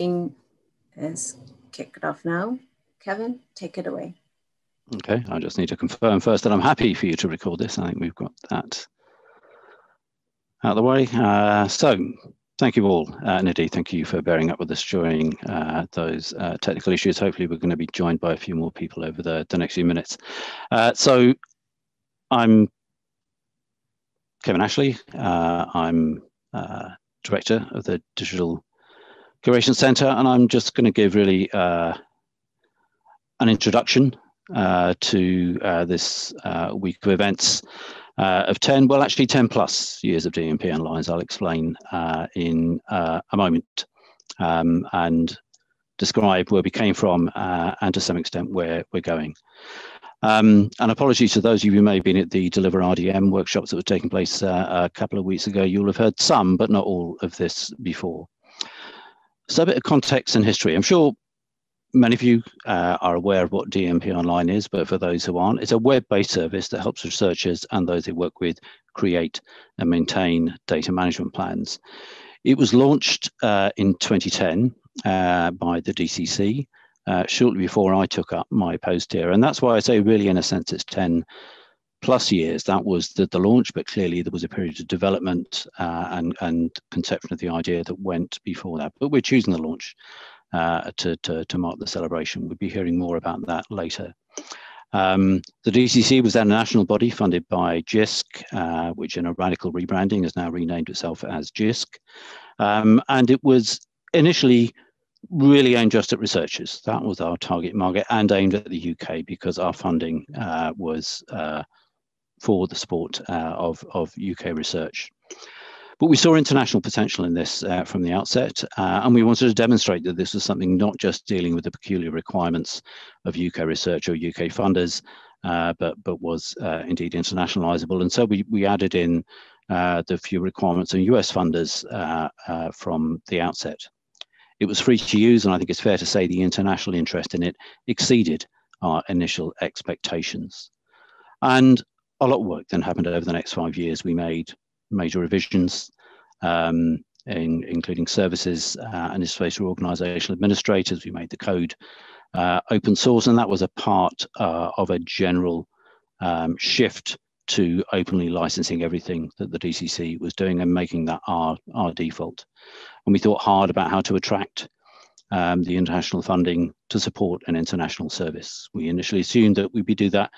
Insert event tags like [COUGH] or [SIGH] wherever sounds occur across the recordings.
is kicked off now. Kevin, take it away. Okay, I just need to confirm first that I'm happy for you to record this. I think we've got that out of the way. Uh, so, thank you all. Uh, Nidhi, thank you for bearing up with us during uh, those uh, technical issues. Hopefully, we're going to be joined by a few more people over the, the next few minutes. Uh, so, I'm Kevin Ashley. Uh, I'm Director of the Digital Curation Centre, and I'm just going to give really uh, an introduction uh, to uh, this uh, week of events uh, of 10, well, actually 10 plus years of DMP Online. I'll explain uh, in a moment um, and describe where we came from and to some extent where we're going. Um, and apologies to those of you who may have been at the Deliver RDM workshops that were taking place a couple of weeks ago. You'll have heard some, but not all of this before. So a bit of context and history. I'm sure many of you uh, are aware of what DMP Online is, but for those who aren't, it's a web-based service that helps researchers and those they work with create and maintain data management plans. It was launched uh, in 2010 uh, by the DCC, uh, shortly before I took up my post here. And that's why I say really, in a sense, it's 10 plus years, that was the, the launch, but clearly there was a period of development uh, and, and conception of the idea that went before that. But we're choosing the launch uh, to, to, to, mark the celebration. We'll be hearing more about that later. Um, the DCC was then a national body funded by JISC, uh, which in a radical rebranding has now renamed itself as JISC. Um, and it was initially really aimed just at researchers. That was our target market and aimed at the UK because our funding uh, was uh, for the support uh, of, of UK research. But we saw international potential in this uh, from the outset, uh, and we wanted to demonstrate that this was something not just dealing with the peculiar requirements of UK research or UK funders, uh, but, but was uh, indeed internationalizable. And so we, we added in uh, the few requirements of US funders from the outset. It was free to use, and I think it's fair to say the international interest in it exceeded our initial expectations. And a lot of work then happened over the next five years. We made major revisions, um, in, including services uh, and interface for organizational administrators. We made the code uh, open source, and that was a part uh, of a general um, shift to openly licensing everything that the DCC was doing and making that our, our default. And we thought hard about how to attract um, the international funding to support an international service. We initially assumed that we'd be do that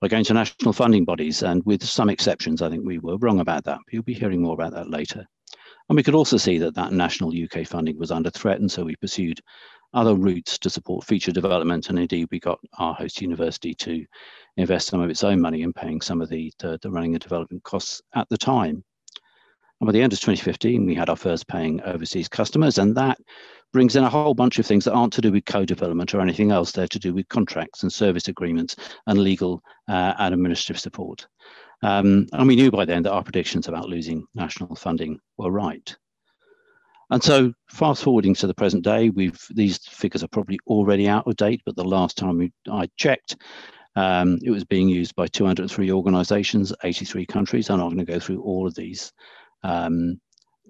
by going to national funding bodies, and with some exceptions, I think we were wrong about that. You'll be hearing more about that later. And we could also see that that national UK funding was under threat, and so we pursued other routes to support feature development. And indeed, we got our host university to invest some of its own money in paying some of the, the, the running and development costs at the time. And by the end of 2015, we had our first paying overseas customers, and that brings in a whole bunch of things that aren't to do with co-development or anything else. They're to do with contracts and service agreements and legal uh, and administrative support. Um, and we knew by then that our predictions about losing national funding were right. And so fast forwarding to the present day, we've these figures are probably already out of date, but the last time we, I checked, um, it was being used by 203 organizations, 83 countries. I'm not going to go through all of these um,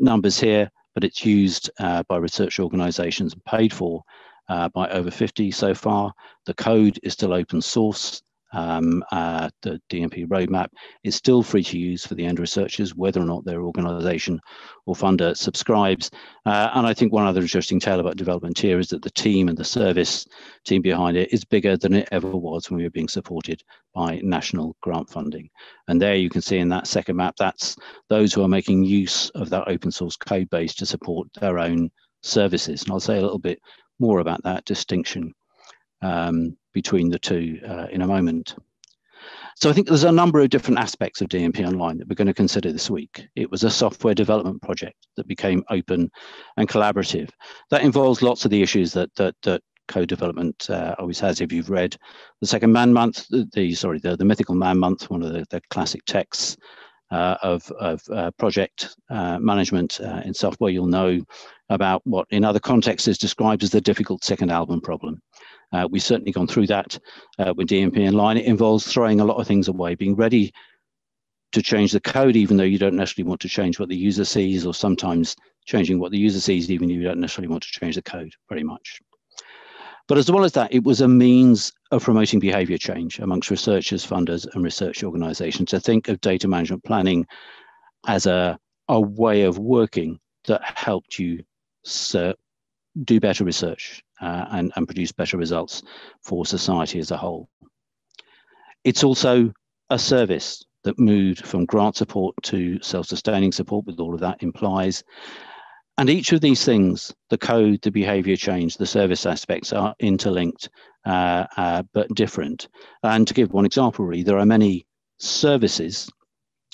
numbers here, but it's used uh, by research organizations and paid for uh, by over 50 so far. The code is still open source. Um, uh, the DMP roadmap is still free to use for the end researchers, whether or not their organization or funder subscribes. Uh, and I think one other interesting tale about development here is that the team and the service team behind it is bigger than it ever was when we were being supported by national grant funding. And there you can see in that second map, that's those who are making use of that open source code base to support their own services. And I'll say a little bit more about that distinction um, between the two uh, in a moment. So I think there's a number of different aspects of DMP Online that we're going to consider this week. It was a software development project that became open and collaborative. That involves lots of the issues that that, that code development uh, always has. If you've read the second man month, the, the sorry, the, the mythical man month, one of the, the classic texts uh, of, of uh, project uh, management uh, in software, you'll know about what in other contexts is described as the difficult second album problem. Uh, we've certainly gone through that uh, with DMP Online. It involves throwing a lot of things away, being ready to change the code, even though you don't necessarily want to change what the user sees, or sometimes changing what the user sees, even if you don't necessarily want to change the code very much. But as well as that, it was a means of promoting behavior change amongst researchers, funders, and research organizations to think of data management planning as a, a way of working that helped you do better research uh, and, and produce better results for society as a whole. It's also a service that moved from grant support to self-sustaining support with all of that implies. And each of these things, the code, the behavior change, the service aspects are interlinked, uh, uh, but different. And to give one example, really, there are many services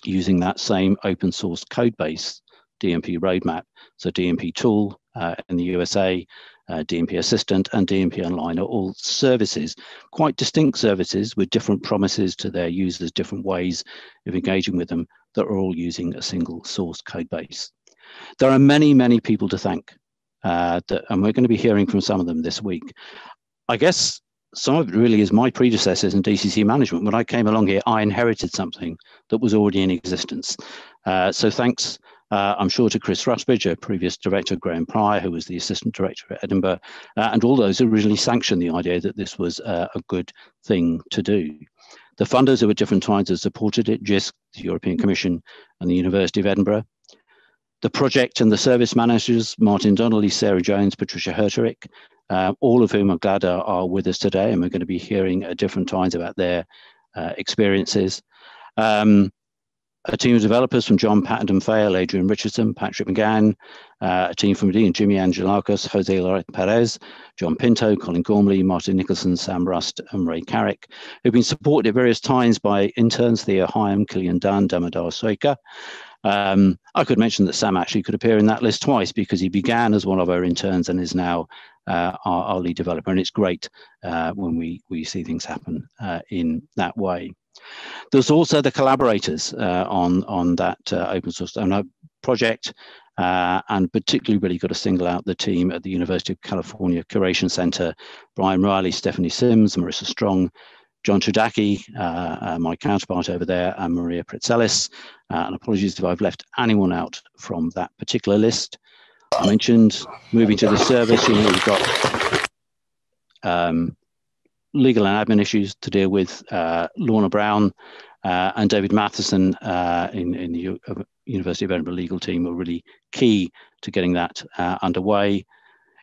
using that same open source code base DMP roadmap. So DMP tool uh, in the USA, uh, DMP Assistant and DMP Online are all services, quite distinct services with different promises to their users, different ways of engaging with them that are all using a single source code base. There are many, many people to thank, uh, that, and we're going to be hearing from some of them this week. I guess some of it really is my predecessors in DCC management. When I came along here, I inherited something that was already in existence. Uh, so thanks uh, I'm sure to Chris Rusbridge, a previous director, Graham Pryor, who was the assistant director at Edinburgh, uh, and all those who originally sanctioned the idea that this was uh, a good thing to do. The funders who at different times have supported it, JISC, the European Commission, and the University of Edinburgh. The project and the service managers, Martin Donnelly, Sarah Jones, Patricia Herterich, uh, all of whom I'm glad are, are, with us today, and we're going to be hearing at different times about their uh, experiences. Um, a team of developers from John Pattenden Fail, Adrian Richardson, Patrick McGann, uh, a team from Dean, Jimmy Angelakis, Jose Loret Perez, John Pinto, Colin Gormley, Martin Nicholson, Sam Rust, and Ray Carrick, who've been supported at various times by interns, Thea Hyam, Killian Dunn, Damodar Soika. Um, I could mention that Sam actually could appear in that list twice because he began as one of our interns and is now uh, our, our, lead developer. And it's great uh, when we, we see things happen uh, in that way. There's also the collaborators uh, on, on that uh, open source project, uh, and particularly really got to single out the team at the University of California Curation Center, Brian Riley, Stephanie Simms, Marisa Strong, John Chodacki, uh, uh, my counterpart over there, and Maria Praetzellis. Uh, and apologies if I've left anyone out from that particular list. I mentioned moving to the service, you know, we've got um, legal and admin issues to deal with. Uh, Lorna Brown uh, and David Matheson uh, in, in the U University of Edinburgh legal team were really key to getting that underway.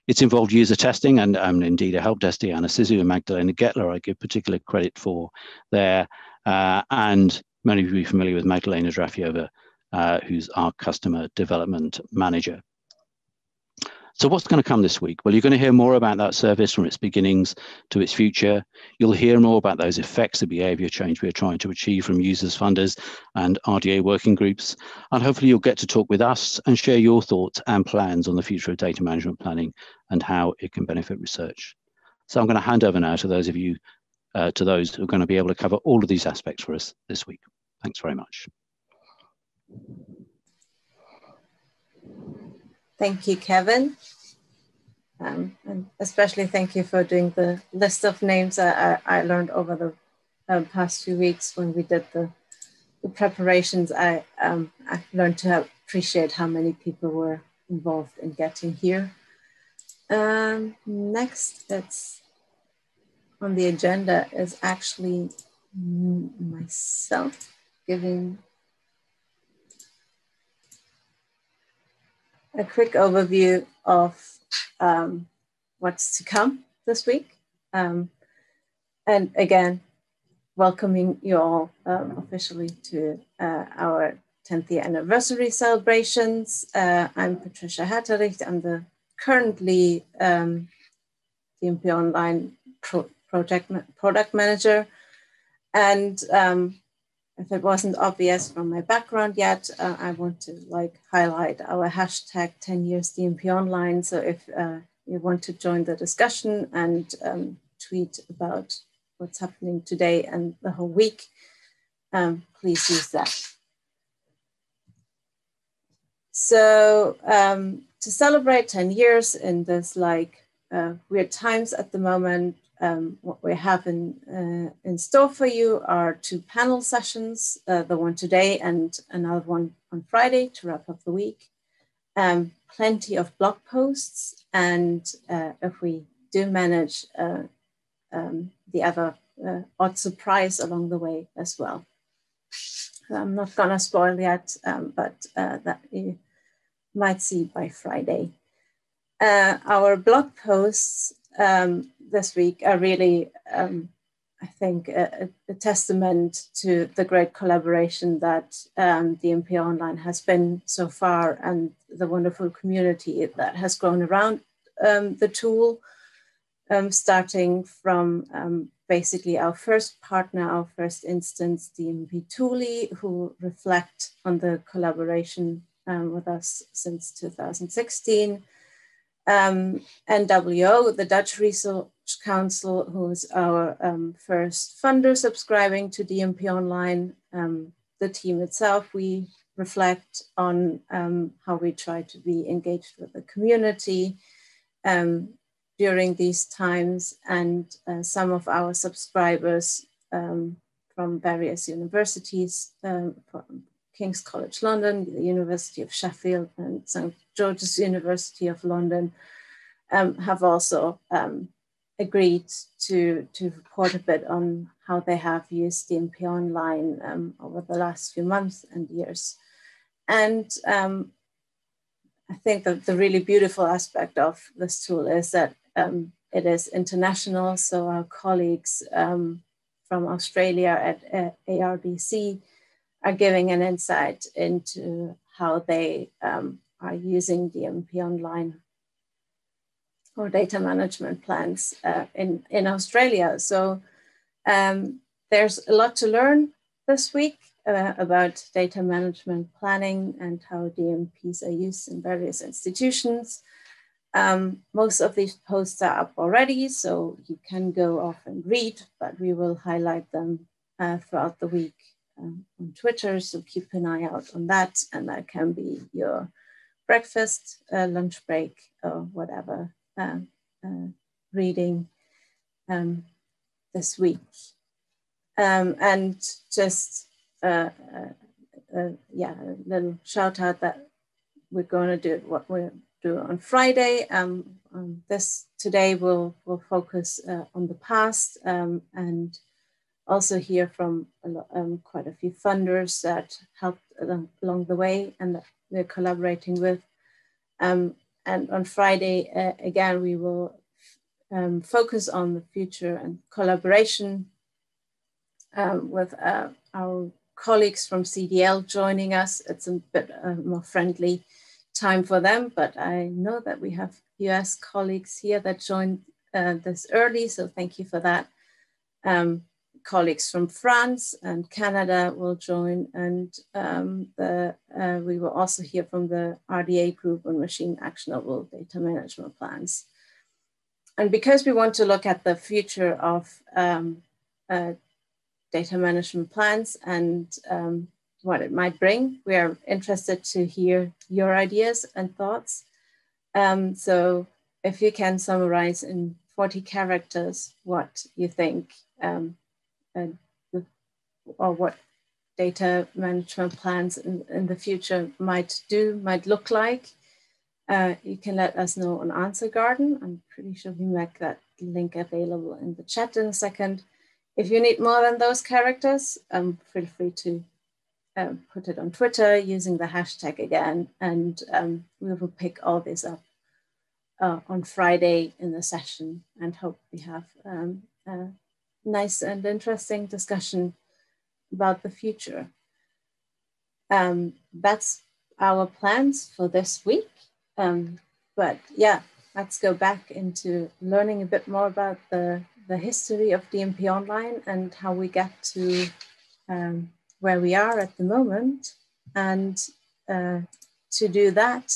It's involved user testing and indeed a help desk, Diana Sisu and Magdalena Getler, I give particular credit for there. Uh, and many of you are familiar with Magdalena Drafiova, uh, who's our customer development manager. So what's going to come this week? Well, you're going to hear more about that service from its beginnings to its future. You'll hear more about those effects of behavior change we're trying to achieve from users, funders, and RDA working groups. And hopefully you'll get to talk with us and share your thoughts and plans on the future of data management planning and how it can benefit research. So I'm going to hand over now to those of you, uh, to those who are going to be able to cover all of these aspects for us this week. Thanks very much. Thank you, Kevin. Um, and especially thank you for doing the list of names I, I learned over the um, past few weeks when we did the, the preparations. I, um, I learned to appreciate how many people were involved in getting here. Um, next, that's on the agenda is actually myself giving a quick overview of um, what's to come this week. Um, and again, welcoming you all um, officially to uh, our 10th year anniversary celebrations. Uh, I'm Patricia Herterich. I'm the currently um, DMP Online pro project product manager. And um, if it wasn't obvious from my background yet, uh, I want to like highlight our hashtag 10 years DMP online. So if uh, you want to join the discussion and um, tweet about what's happening today and the whole week, um, please use that. So um, to celebrate 10 years in this like uh, weird times at the moment, um, what we have in, uh, in store for you are two panel sessions, uh, the one today and another one on Friday to wrap up the week. Um, plenty of blog posts, and uh, if we do manage uh, um, the other uh, odd surprise along the way as well. I'm not gonna spoil yet, um, but uh, that you might see by Friday. Our blog posts um, this week are really, um, I think, a, a, testament to the great collaboration that um, DMP Online has been so far and the wonderful community that has grown around um, the tool, um, starting from um, basically our first partner, our first instance, DMP Tool, who reflect on the collaboration um, with us since 2016. Um, NWO, the Dutch Research Council, who is our um, first funder subscribing to DMP Online. Um, the team itself, we reflect on um, how we try to be engaged with the community um, during these times and uh, some of our subscribers um, from various universities, from King's College London, the University of Sheffield and St. George's University of London um, have also um, agreed to, to report a bit on how they have used DMP Online um, over the last few months and years. And um, I think that the really beautiful aspect of this tool is that um, it is international. So our colleagues um, from Australia at, at, are giving an insight into how they um, are using DMP online or data management plans uh, in, in Australia. So um, there's a lot to learn this week uh, about data management planning and how DMPs are used in various institutions. Um, most of these posts are up already, so you can go off and read, but we will highlight them uh, throughout the week um, on Twitter, so keep an eye out on that, and that can be your breakfast, uh, lunch break, or whatever uh, uh reading um, this week. Um, and just, uh, uh, yeah, a little shout out that we're going to do what we're do on Friday. Um, um, this today we'll, we'll focus uh, on the past um, and also hear from um, quite a few funders that helped along, the way and that we're collaborating with. Um, and on Friday, uh, again, we will um, focus on the future and collaboration with uh, our colleagues from CDL joining us. It's a bit uh, more friendly time for them, but I know that we have US colleagues here that joined uh, this early, so thank you for that. Um, colleagues from France and Canada will join, and um, the, uh, we will also hear from the RDA group on machine actionable data management plans. And because we want to look at the future of um, uh, data management plans and um, what it might bring. We are interested to hear your ideas and thoughts. Um, so if you can summarize in 40 characters what you think um, or what data management plans in, in, the future might do, might look like, uh, you can let us know on Answer Garden. I'm pretty sure we make that link available in the chat in a second. If you need more than those characters, um, feel free to um, put it on Twitter using the hashtag again, and um, we will pick all this up uh, on Friday in the session and hope we have um, a nice and interesting discussion about the future. Um, that's our plans for this week. Um, but yeah, let's go back into learning a bit more about the, the history of DMP Online and how we get to um, where we are at the moment. And uh, to do that,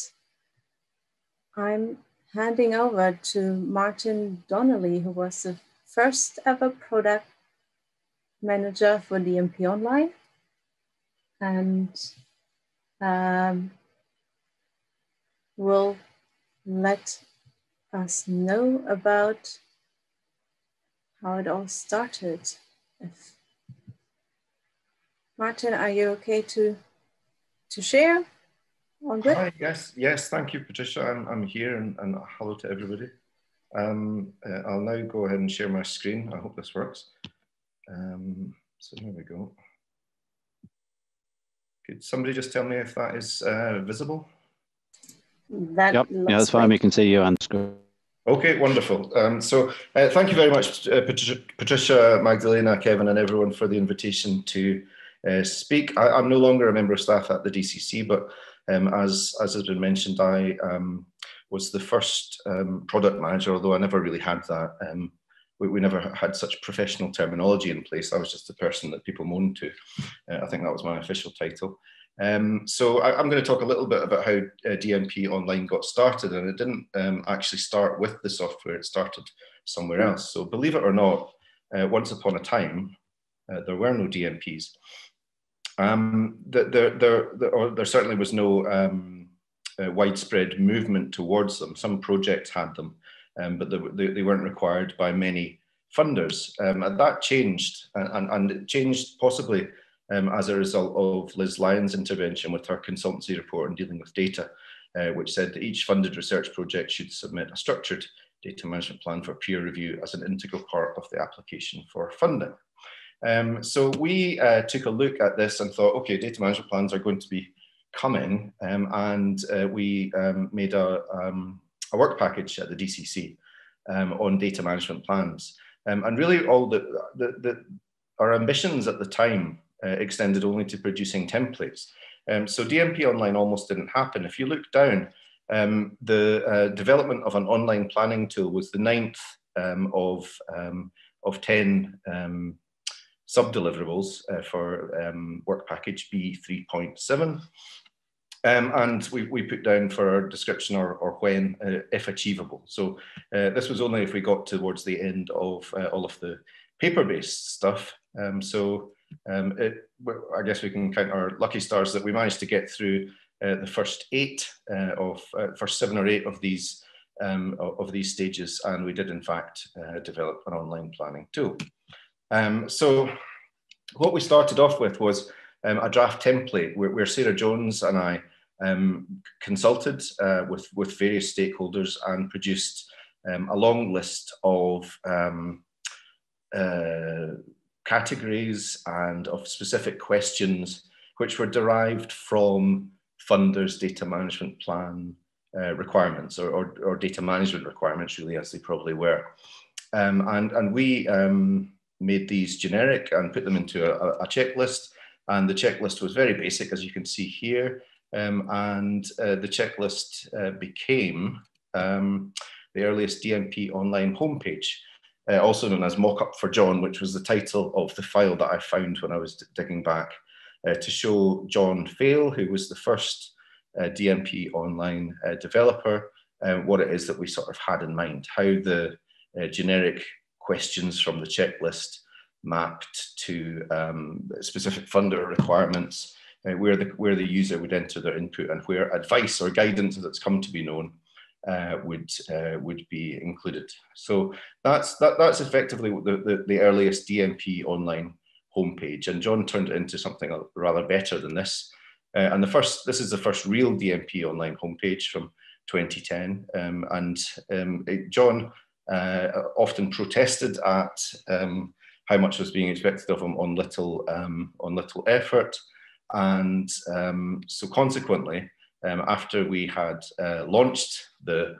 I'm handing over to Martin Donnelly, who was the first ever product manager for DMP Online. And um, will let us know about how it all started. If Martin, are you okay to, to share? All good? Hi, yes, yes, thank you, Patricia. I'm, I'm here and, and hello to everybody. Um, uh, I'll now go ahead and share my screen. I hope this works. Um, so here we go. Could somebody just tell me if that is uh, visible? That yep. Yeah, that's fine. We can see you on screen. Okay, wonderful. Um, so uh, thank you very much, uh, Patricia, Patricia, Magdalena, Kevin, and everyone for the invitation to uh, speak. I, am no longer a member of staff at the DCC, but um, as, as has been mentioned, I um, was the first um, product manager, although I never really had that. Um, we, we, never had such professional terminology in place. I was just the person that people moaned to. Uh, I think that was my official title. Um, so I, am going to talk a little bit about how uh, DMP Online got started, and it didn't um, actually start with the software; it started somewhere else. So believe it or not, uh, once upon a time, uh, there were no DMPs. Um, there, there, there, there certainly was no um, uh, widespread movement towards them. Some projects had them, um, but they, they, weren't required by many funders. Um, and that changed, and, and it changed possibly um, as a result of Liz Lyon's intervention with her consultancy report on dealing with data, uh, which said that each funded research project should submit a structured data management plan for peer review as an integral part of the application for funding. Um, so we uh, took a look at this and thought, okay, data management plans are going to be coming, um, and uh, we um, made a, um, a, work package at the DCC um, on data management plans. Um, and really all the, the, the, our ambitions at the time uh, extended only to producing templates. so DMP Online almost didn't happen. If you look down, the uh, development of an online planning tool was the ninth of, of 10 sub-deliverables uh, for um, work package B3.7. Um, and we, we put down for description or, or when, uh, if achievable. So uh, this was only if we got towards the end of uh, all of the paper-based stuff. Um, so um, it, I guess we can count our lucky stars that we managed to get through uh, the first eight uh, of, first seven or eight of these um, of these stages, and we did in fact develop an online planning tool. Um, so what we started off with was um, a draft template where, where, Sarah Jones and I um, consulted uh, with, with various stakeholders and produced um, a long list of um, uh, categories and of specific questions which were derived from funders' data management plan uh, requirements or, or, or, data management requirements, really, as they probably were. Um, and, and we made these generic and put them into a, a checklist. And the checklist was very basic, as you can see here. Um, and uh, the checklist uh, became um, the earliest DMP online homepage, uh, also known as Mockup for John, which was the title of the file that I found when I was digging back uh, to show John Fail, who was the first uh, DMP online uh, developer, what it is that we sort of had in mind, how the generic questions from the checklist mapped to um, specific funder requirements, uh, where, the, where the user would enter their input and where advice or guidance that's come to be known uh, would, uh, would be included. So that's, that, that's effectively the, the, the, earliest DMP online homepage. And John turned it into something rather better than this. Uh, and the first, this is the first real DMP online homepage from 2010. Um, and um, it, John uh, often protested at um, how much was being expected of him on little um, on little effort, and um, so consequently, um, after we had uh, launched the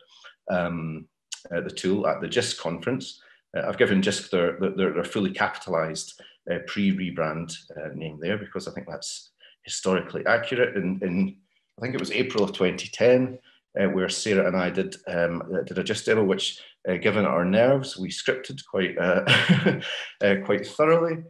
um, uh, the tool at the JISC conference, uh, I've given JISC their, their, their fully capitalized uh, pre-rebrand uh, name there because I think that's historically accurate. In, in I think it was April of 2010, where Sarah and I did um, did a JISC demo, which uh, given our nerves, we scripted quite uh, [LAUGHS] uh, quite thoroughly.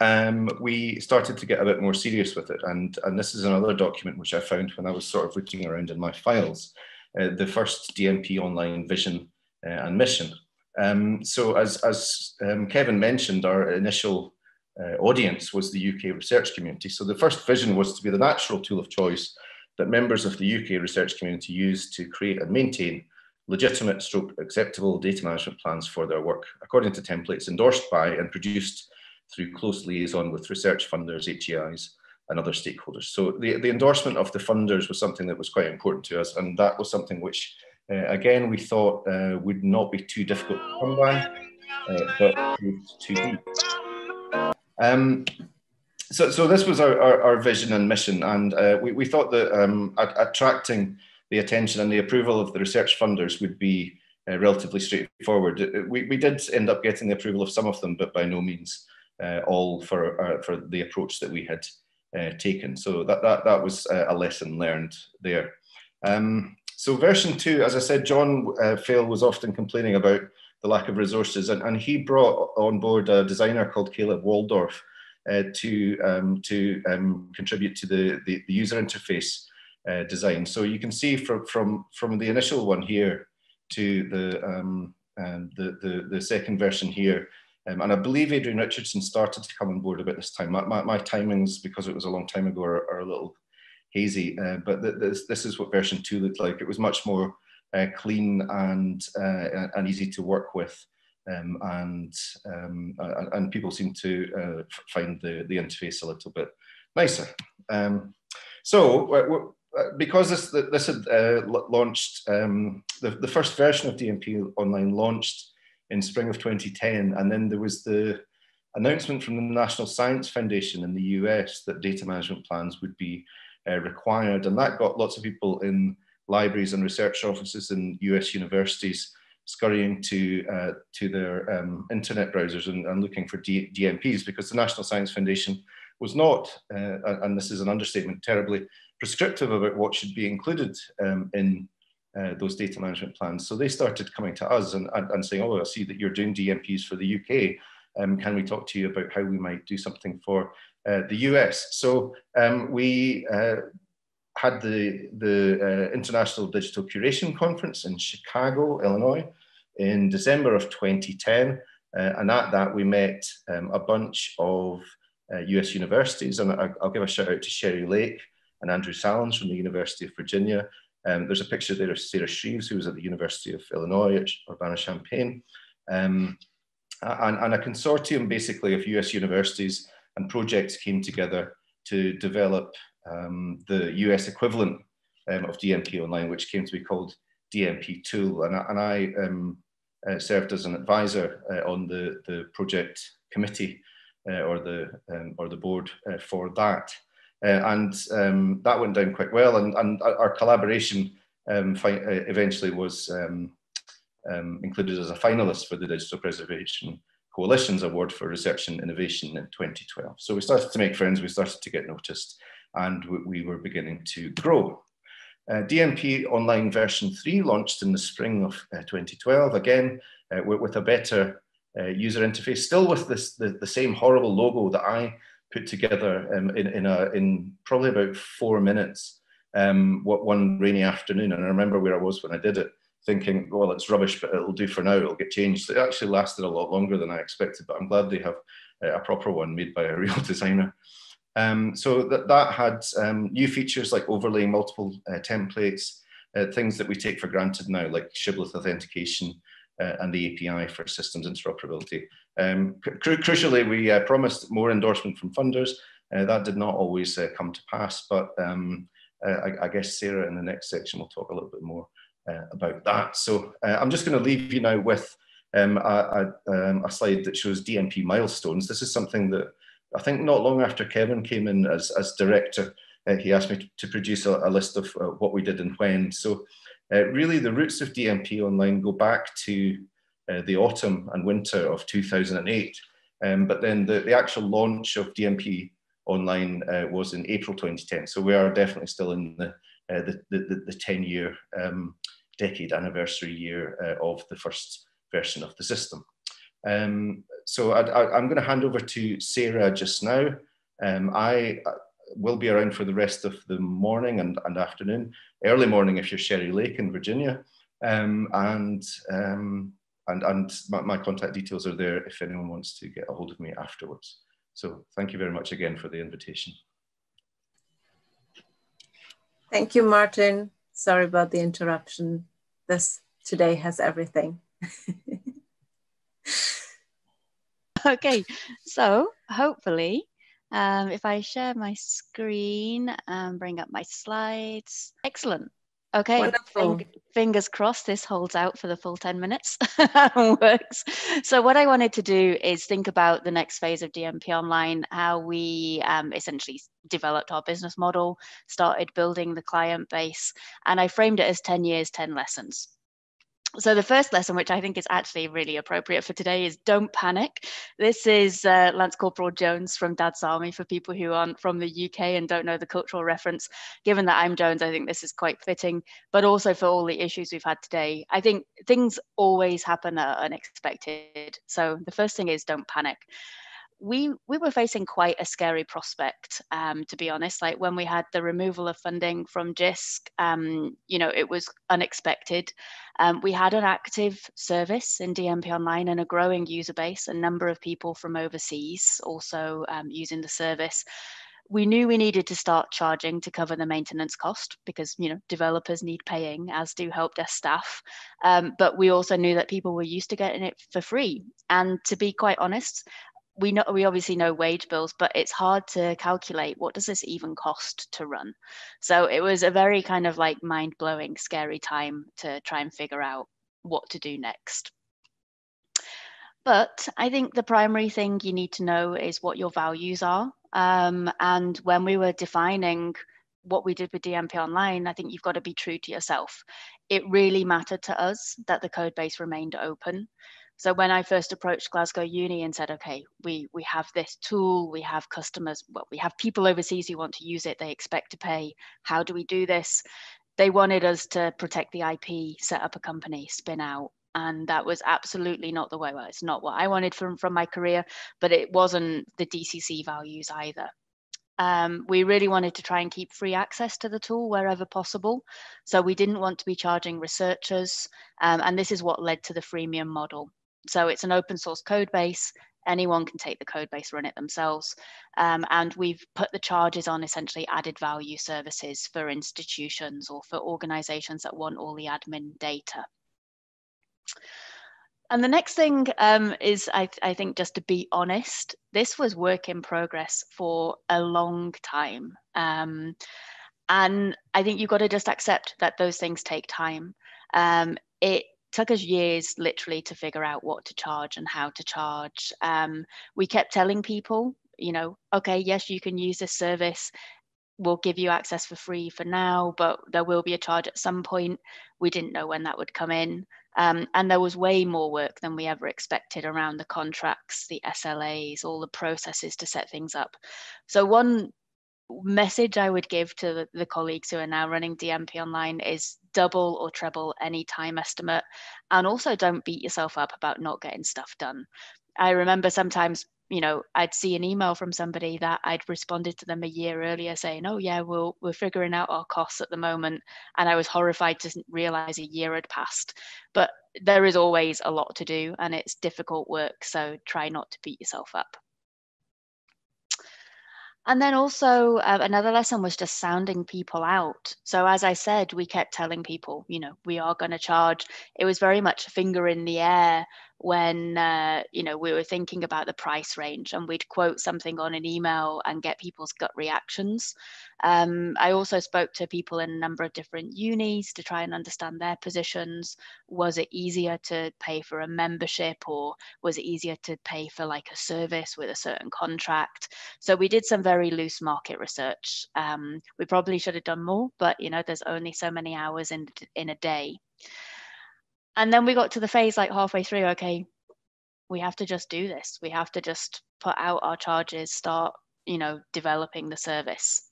Um, we started to get a bit more serious with it, and and this is another document which I found when I was sort of looking around in my files, uh, the first DMP online vision uh, and mission. Um, so as as um, Kevin mentioned, our initial uh, audience was the UK research community. So the first vision was to be the natural tool of choice that members of the UK research community use to create and maintain legitimate stroke acceptable data management plans for their work, according to templates endorsed by and produced through close liaison with research funders, HEIs, and other stakeholders. So the, the endorsement of the funders was something that was quite important to us, and that was something which, uh, again, we thought uh, would not be too difficult to come by, uh, but too deep. Um, so, so this was our, our, our vision and mission, and uh, we, we thought that um, attracting the attention and the approval of the research funders would be uh, relatively straightforward. Uh, we, we did end up getting the approval of some of them, but by no means uh, all for, uh, for the approach that we had uh, taken. So that, that, that was a lesson learned there. Um, so version two, as I said, John uh, Fail was often complaining about the lack of resources, and, and he brought on board a designer called Caleb Waldorf to, um, to um, contribute to the, the, the user interface uh, design. So you can see from, from, from the initial one here to the, um, the, the, the, second version here, um, and I believe Adrian Richardson started to come on board about this time. My, my, my timings, because it was a long time ago, are, are a little hazy, uh, but th this, this is what version two looked like. It was much more uh, clean and, uh, and easy to work with. Um, and, um, and people seem to uh, find the, the interface a little bit nicer. Um, so uh, because this, this had uh, launched, um, the, the first version of DMP Online launched in spring of 2010. And then there was the announcement from the National Science Foundation in the US that data management plans would be uh, required. And that got lots of people in libraries and research offices in US universities scurrying to, uh, to their um, internet browsers and, and looking for D DMPs because the National Science Foundation was not, uh, and this is an understatement, terribly prescriptive about what should be included um, in uh, those data management plans. So they started coming to us and, and, and, saying, oh, I see that you're doing DMPs for the UK. Um, can we talk to you about how we might do something for uh, the US? So um, we uh, had the, the uh, International Digital Curation Conference in Chicago, Illinois, in December of 2010. Uh, and at that, we met um, a bunch of US uh, universities. And I, will give a shout out to Sherry Lake and Andrew Sallans from the University of Virginia, um, there's a picture there of Sarah Shreeves, who was at the University of Illinois at Urbana-Champaign. Um, and, and, a consortium basically of US universities and projects came together to develop um, the US equivalent um, of DMP Online, which came to be called DMP Tool. And, and I um, uh, served as an advisor uh, on the, the project committee uh, or, the, um, or the board uh, for that. And um, that went down quite well. And, and our collaboration um, eventually was um, um, included as a finalist for the Digital Preservation Coalition's Award for Research and Innovation in 2012. So we started to make friends, we started to get noticed, and we, we were beginning to grow. Uh, DMP Online version 3 launched in the spring of uh, 2012, again uh, with, a better uh, user interface, still with this, the, the same horrible logo that I put together um, in, in, a, in probably about four minutes um, what one rainy afternoon. And I remember where I was when I did it, thinking, well, it's rubbish, but it'll do for now. It'll get changed. It actually lasted a lot longer than I expected, but I'm glad they have uh, a proper one made by a [LAUGHS] real designer. Um, so that, that had um, new features like overlaying multiple uh, templates, uh, things that we take for granted now, like shibboleth authentication, uh, and the API for systems interoperability. Um, cru crucially, we uh, promised more endorsement from funders. Uh, that did not always uh, come to pass, but um, I, I, guess Sarah in the next section will talk a little bit more about that. So I'm just going to leave you now with um, a, a, um, a, slide that shows DMP milestones. This is something that I think not long after Kevin came in as, as director, he asked me to, to produce a, a, list of what we did and when. So uh, really, the roots of DMP Online go back to uh, the autumn and winter of 2008. Um, but then the, the actual launch of DMP Online uh, was in April 2010. So we are definitely still in the, uh, the, the, the, 10 year um, decade anniversary year uh, of the first version of the system. Um, so I, am going to hand over to Sarah just now. Um, I will be around for the rest of the morning and, and afternoon, early morning if you're Sherry Lake in Virginia. Um, and um, and, and my, my, contact details are there if anyone wants to get a hold of me afterwards. So thank you very much again for the invitation. Thank you, Martin. Sorry about the interruption. This today has everything. [LAUGHS] [LAUGHS] okay, so hopefully Um, if I share my screen and bring up my slides, excellent. Okay, Wonderful. fingers crossed this holds out for the full 10 minutes [LAUGHS] works. So what I wanted to do is think about the next phase of DMP Online, how we um, essentially developed our business model, started building the client base, and I framed it as 10 years, 10 lessons so the first lesson which i think is actually really appropriate for today is don't panic. This is uh, lance corporal jones from dad's army for people who aren't from the uk and don't know the cultural reference. Given that i'm jones i think this is quite fitting but also for all the issues we've had today. I think things always happen unexpected so the first thing is don't panic we we were facing quite a scary prospect um, to be honest. Like when we had the removal of funding from JISC um, you know it was unexpected. Um, we had an active service in DMP online and a growing user base a number of people from overseas also um, using the service. We knew we needed to start charging to cover the maintenance cost because you know developers need paying as do help desk staff. Um, but we also knew that people were used to getting it for free. And to be quite honest we know we obviously know wage bills but it's hard to calculate what does this even cost to run so it was a very kind of like mind-blowing scary time to try and figure out what to do next but i think the primary thing you need to know is what your values are um, and when we were defining what we did with DMP Online, I think you've got to be true to yourself. It really mattered to us that the code base remained open. So when I first approached Glasgow Uni and said, okay, we we have this tool, we have customers, well, we have people overseas who want to use it, they expect to pay. How do we do this? They wanted us to protect the IP, set up a company, spin out. And that was absolutely not the way. Well, it's not what I wanted from, from my career, but it wasn't the DCC values either. Um, we really wanted to try and keep free access to the tool wherever possible. So we didn't want to be charging researchers. Um, and this is what led to the freemium model. So it's an open source code base. Anyone can take the code base, run it themselves. Um, and we've put the charges on essentially added value services for institutions or for organizations that want all the admin data. And the next thing um, is, I, I, think, just to be honest, this was work in progress for a long time. Um, and I think you've got to just accept that those things take time. Um, it took us years literally to figure out what to charge and how to charge. Um, we kept telling people, you know, okay, yes, you can use this service. We'll give you access for free for now, but there will be a charge at some point. We didn't know when that would come in. Um, and there was way more work than we ever expected around the contracts, the SLAs, all the processes to set things up. So, one message I would give to the, the, colleagues who are now running DMP online is double or treble any time estimate. And also don't beat yourself up about not getting stuff done. I remember sometimes, you know, I'd see an email from somebody that I'd responded to them a year earlier saying, oh yeah, we'll, we're figuring out our costs at the moment. And I was horrified to realize a year had passed. But there is always a lot to do and it's difficult work. So try not to beat yourself up. And then also uh, another lesson was just sounding people out. So as I said, we kept telling people, you know, we are going to charge. It was very much a finger in the air when uh, you know we were thinking about the price range and we'd quote something on an email and get people's gut reactions. Um, i also spoke to people in a number of different unis to try and understand their positions. Was it easier to pay for a membership or was it easier to pay for like a service with a certain contract? So we did some very loose market research. Um, we probably should have done more but you know there's only so many hours in in a day and then we got to the phase like halfway through okay we have to just do this. We have to just put out our charges start you know developing the service.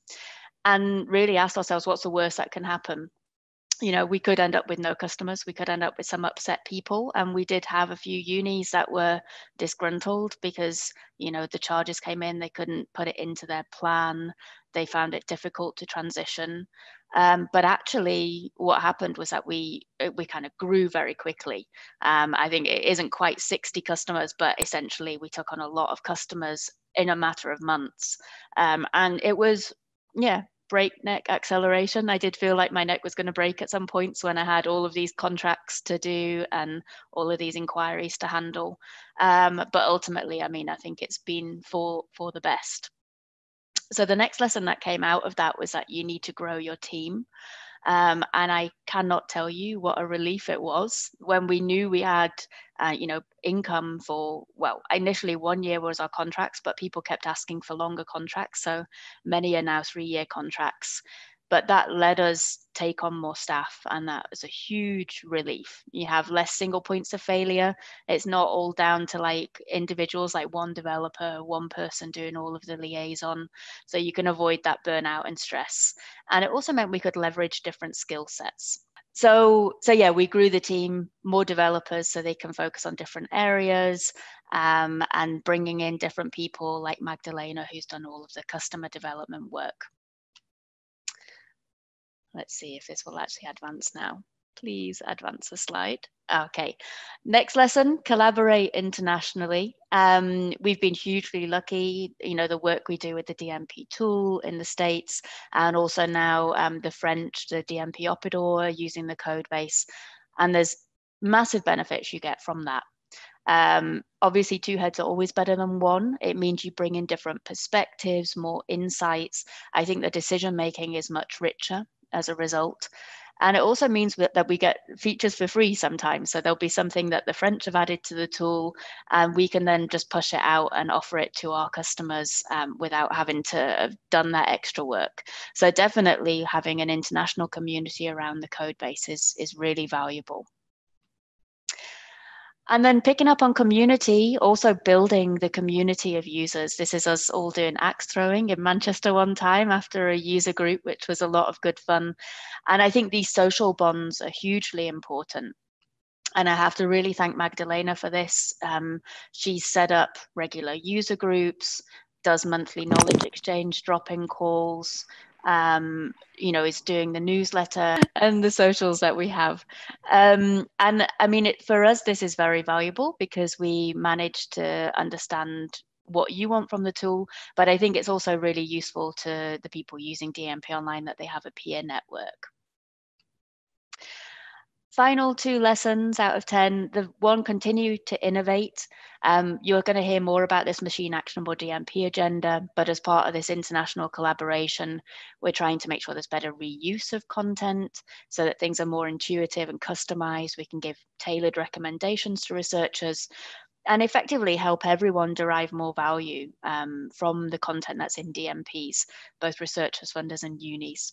And really ask ourselves what's the worst that can happen? You know we could end up with no customers. We could end up with some upset people. And we did have a few unis that were disgruntled because you know the charges came in. They couldn't put it into their plan. They found it difficult to transition um, but actually, what happened was that we uh, we kind of grew very quickly. Um, I think it isn't quite 60 customers, but essentially we took on a lot of customers in a matter of months, um, and it was yeah breakneck acceleration. I did feel like my neck was going to break at some points when I had all of these contracts to do and all of these inquiries to handle. Um, but ultimately, I mean, I think it's been for for the best. So the next lesson that came out of that was that you need to grow your team. Um, and I cannot tell you what a relief it was when we knew we had, uh, you know, income for, well, initially one year was our contracts, but people kept asking for longer contracts. So many are now three year contracts but that let us take on more staff and that was a huge relief. You have less single points of failure. It's not all down to like individuals like one developer one person doing all of the liaison. So you can avoid that burnout and stress. And it also meant we could leverage different skill sets. So so yeah we grew the team more developers so they can focus on different areas um, and bringing in different people like magdalena who's done all of the customer development work Let's see if this will actually advance now. Please advance the slide. Okay, next lesson, collaborate internationally. Um, we've been hugely lucky, you know, the work we do with the DMP tool in the States and also now um, the French, the DMP Opidor using the code base. And there's massive benefits you get from that. Um, obviously, two heads are always better than one. It means you bring in different perspectives, more insights. I think the decision making is much richer as a result. And it also means that, we get features for free sometimes. So there'll be something that the French have added to the tool, and we can then just push it out and offer it to our customers um, without having to have done that extra work. So definitely having an international community around the code base is, is really valuable. And then picking up on community, also building the community of users. This is us all doing axe throwing in Manchester one time after a user group, which was a lot of good fun. And I think these social bonds are hugely important. And I have to really thank Magdalena for this. Um, she's set up regular user groups, does monthly knowledge exchange drop in calls, um, you know, is doing the newsletter [LAUGHS] and the socials that we have. Um, and I mean, it, for us, this is very valuable because we manage to understand what you want from the tool. But I think it's also really useful to the people using DMP Online that they have a peer network final two lessons out of 10 the one continue to innovate. Um, you're going to hear more about this machine actionable dmp agenda but as part of this international collaboration we're trying to make sure there's better reuse of content so that things are more intuitive and customized. We can give tailored recommendations to researchers and effectively help everyone derive more value um, from the content that's in dmps both researchers funders and unis.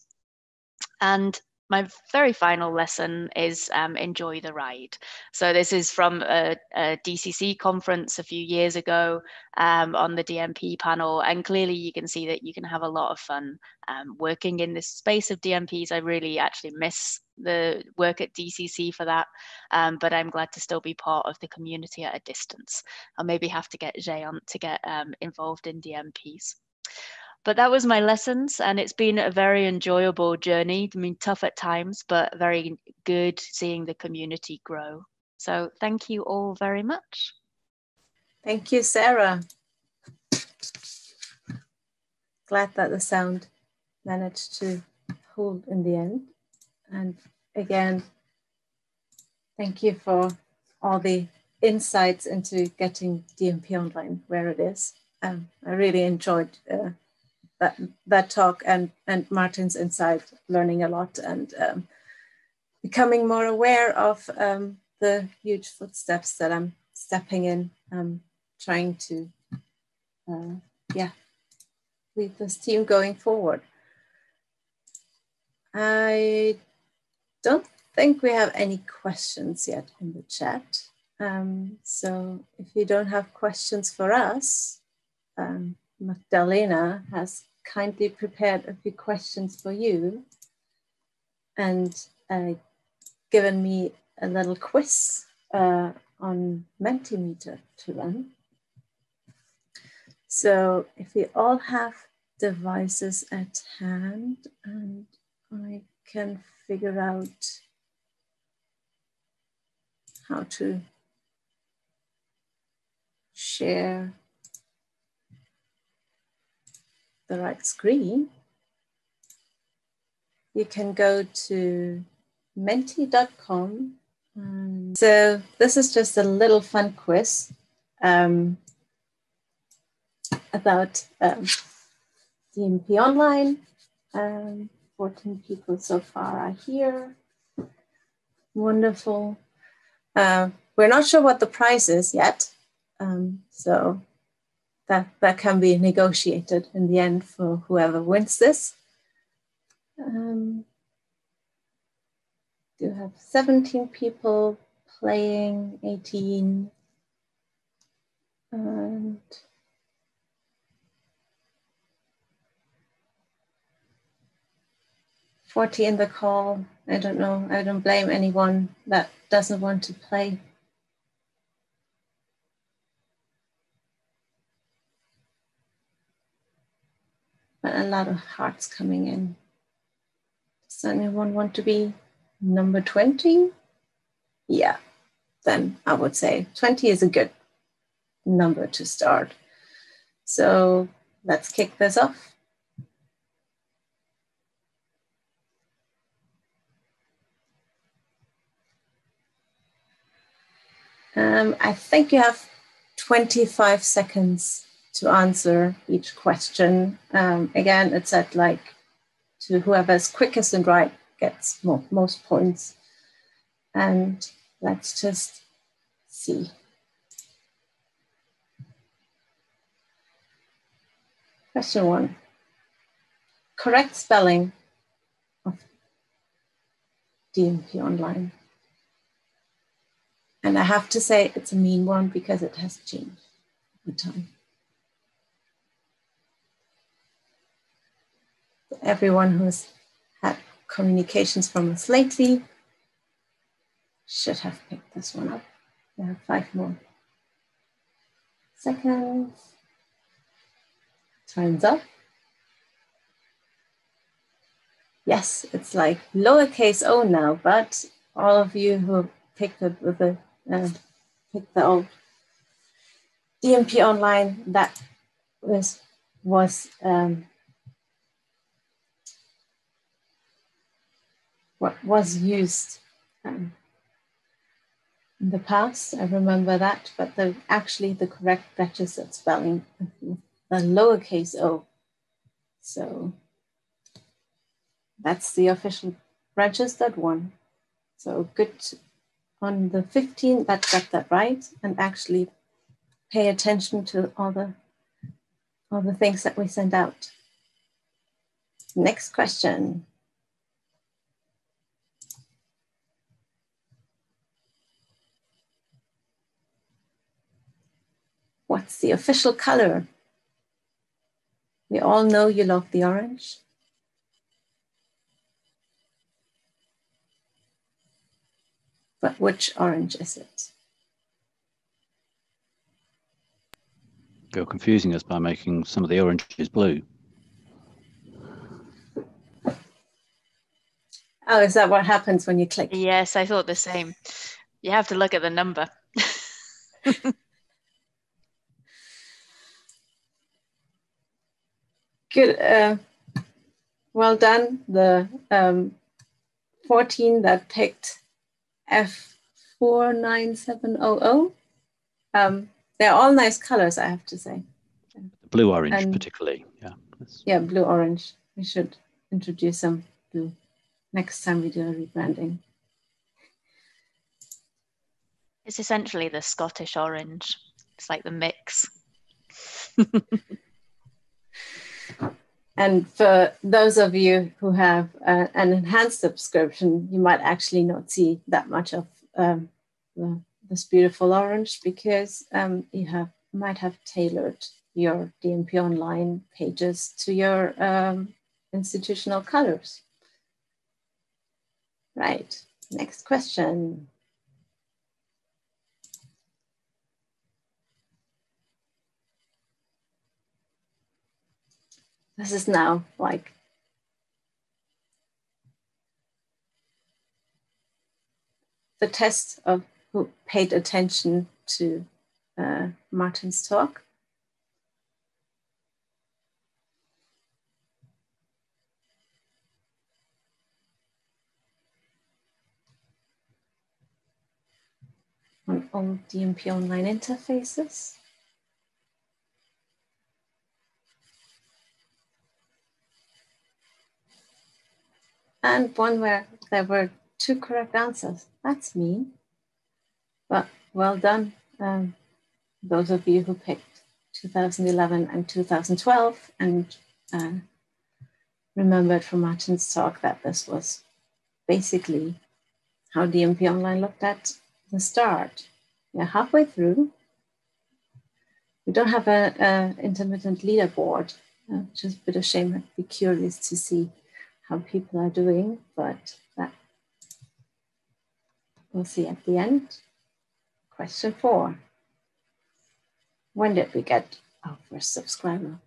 And my very final lesson is um, enjoy the ride. So this is from a, a DCC conference a few years ago um, on the DMP panel, and clearly you can see that you can have a lot of fun um, working in this space of DMPs. I really actually miss the work at DCC for that, um, but I'm glad to still be part of the community at a distance. I'll maybe have to get Jay on to get um, involved in DMPs but that was my lessons and it's been a very enjoyable journey. I mean tough at times but very good seeing the community grow. So thank you all very much. Thank you sarah. Glad that the sound managed to hold in the end. And again thank you for all the insights into getting dmp online where it is. Um, i really enjoyed uh, that that talk and and Martin's insight, learning a lot and um, becoming more aware of um, the huge footsteps that I'm stepping in, um, trying to uh, yeah lead this team going forward. I don't think we have any questions yet in the chat. Um, so if you don't have questions for us, um, Magdalena has kindly prepared a few questions for you and uh, given me a little quiz uh, on Mentimeter to run. So if we all have devices at hand and I can figure out how to share the right screen, you can go to menti.com. So this is just a little fun quiz um, about um, DMP Online. Um, 14 people so far are here. Wonderful. Uh, we're not sure what the price is yet, um, so that, that can be negotiated in the end for whoever wins this. Um, do have 17 people playing, 18, and 40 in the call. I don't know. I don't blame anyone that doesn't want to play. But a lot of hearts coming in. Does anyone want to be number 20? Yeah, then I would say 20 is a good number to start. So let's kick this off. Um, I think you have 25 seconds to answer each question. Um, again, it's at like to whoever's quickest and right gets more, most points. And let's just see. Question one. Correct spelling of DMP online. And I have to say it's a mean one because it has changed over time. Everyone who's had communications from us lately should have picked this one up. We have five more seconds. Time's up. Yes, it's like lowercase o now, but all of you who picked with a uh, pick the old DMP online that was was um, what was used um, in the past. I remember that, but the actually the correct registered spelling the lowercase o. So that's the official registered one. So good on the 15th that got that right and actually pay attention to all the all the things that we send out. Next question. What's the official color? We all know you love the orange. But which orange is it? You're confusing us by making some of the oranges blue. Oh, is that what happens when you click? Yes, I thought the same. You have to look at the number. [LAUGHS] Good. Uh, well done. The um, 14 that picked F49700. Um, they're all nice colors, I have to say. Blue orange, and, particularly. Yeah. Yeah, blue orange. We should introduce some blue next time we do a rebranding. It's essentially the Scottish orange. It's like the mix. [LAUGHS] And for those of you who have uh, an enhanced subscription, you might actually not see that much of um, the, this beautiful orange because um, you have might have tailored your DMP online pages to your um, institutional colors. Right, next question. This is now like the test of who paid attention to uh, Martin's talk. on all DMP online interfaces. And one where there were two correct answers. That's mean. But well done, um, those of you who picked 2011 and 2012 and uh, remembered from Martin's talk that this was basically how DMP Online looked at the start. Yeah, halfway through, we don't have an intermittent leaderboard, uh, which is a bit of shame. I'd be curious to see how people are doing, but that we'll see at the end. Question four. When did we get our first subscriber?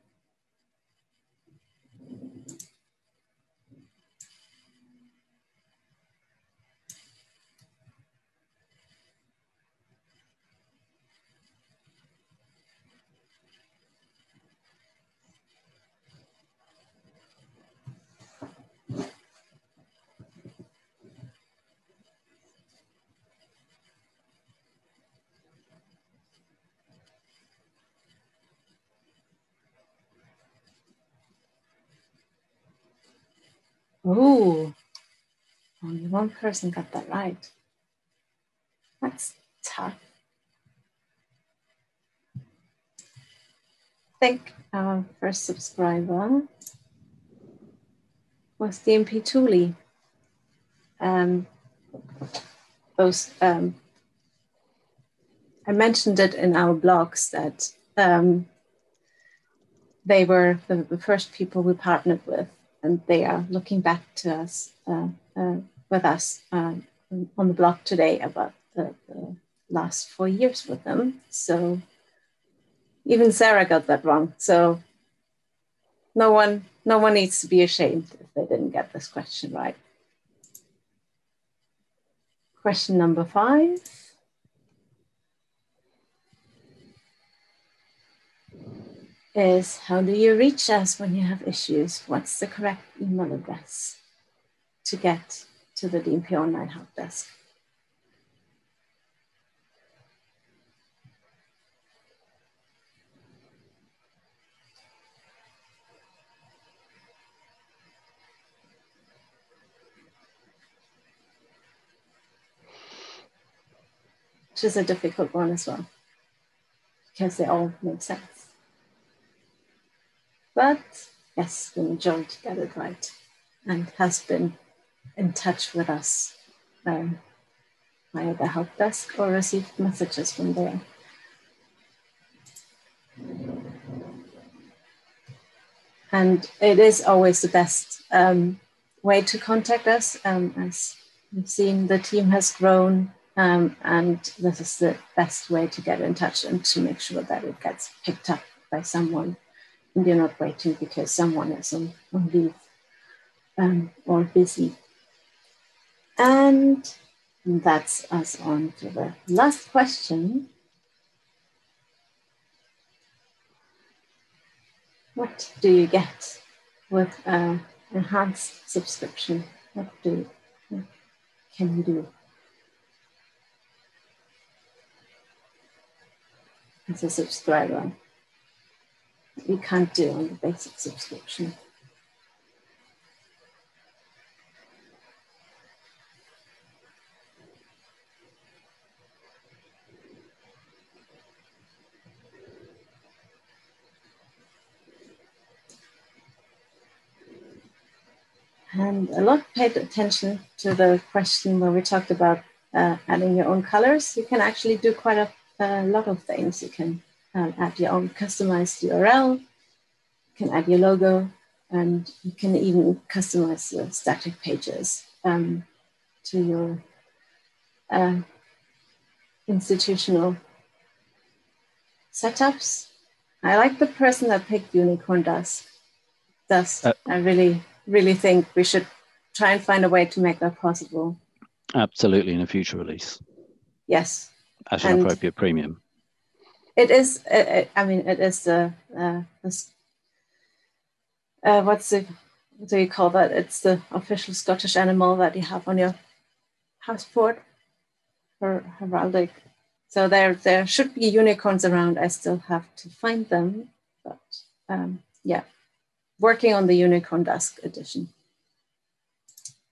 Ooh, only one person got that right. That's tough. Thank our first subscriber was DMP Tool. Um, those um, I mentioned it in our blogs that um, they were the, the, first people we partnered with and they are looking back to us uh, uh, with us uh, on the blog today about the, the, last four years with them. So even Sarah got that wrong. So no one, no one needs to be ashamed if they didn't get this question right. Question number five. Is how do you reach us when you have issues? What's the correct email address to get to the DMP Online Help Desk? Which is a difficult one as well, because they all make sense. But yes, the majority got it right and has been in touch with us um, via the help desk or received messages from there. And it is always the best um, way to contact us. Um, as you've seen, the team has grown, um, and this is the best way to get in touch and to make sure that it gets picked up by someone they're not waiting because someone is on, on leave um, or busy. And that's us on to the last question. What do you get with an enhanced subscription? What do what can you do? As a subscriber you can't do on the basic subscription. And a lot paid attention to the question where we talked about uh, adding your own colors. You can actually do quite a, a lot of things. You can um, add your own customized URL, you can add your logo, and you can even customize your static pages um, to your uh, institutional setups. I like the person that picked Unicorn Dust. Dust. Uh, I really, really think we should try and find a way to make that possible. Absolutely, in a future release. Yes. As an and appropriate premium it is. It, it, I mean, it is the uh, uh, what's the what do you call that? It's the official Scottish animal that you have on your passport for heraldic. So there there should be unicorns around. I still have to find them, but um, yeah, working on the unicorn dust edition.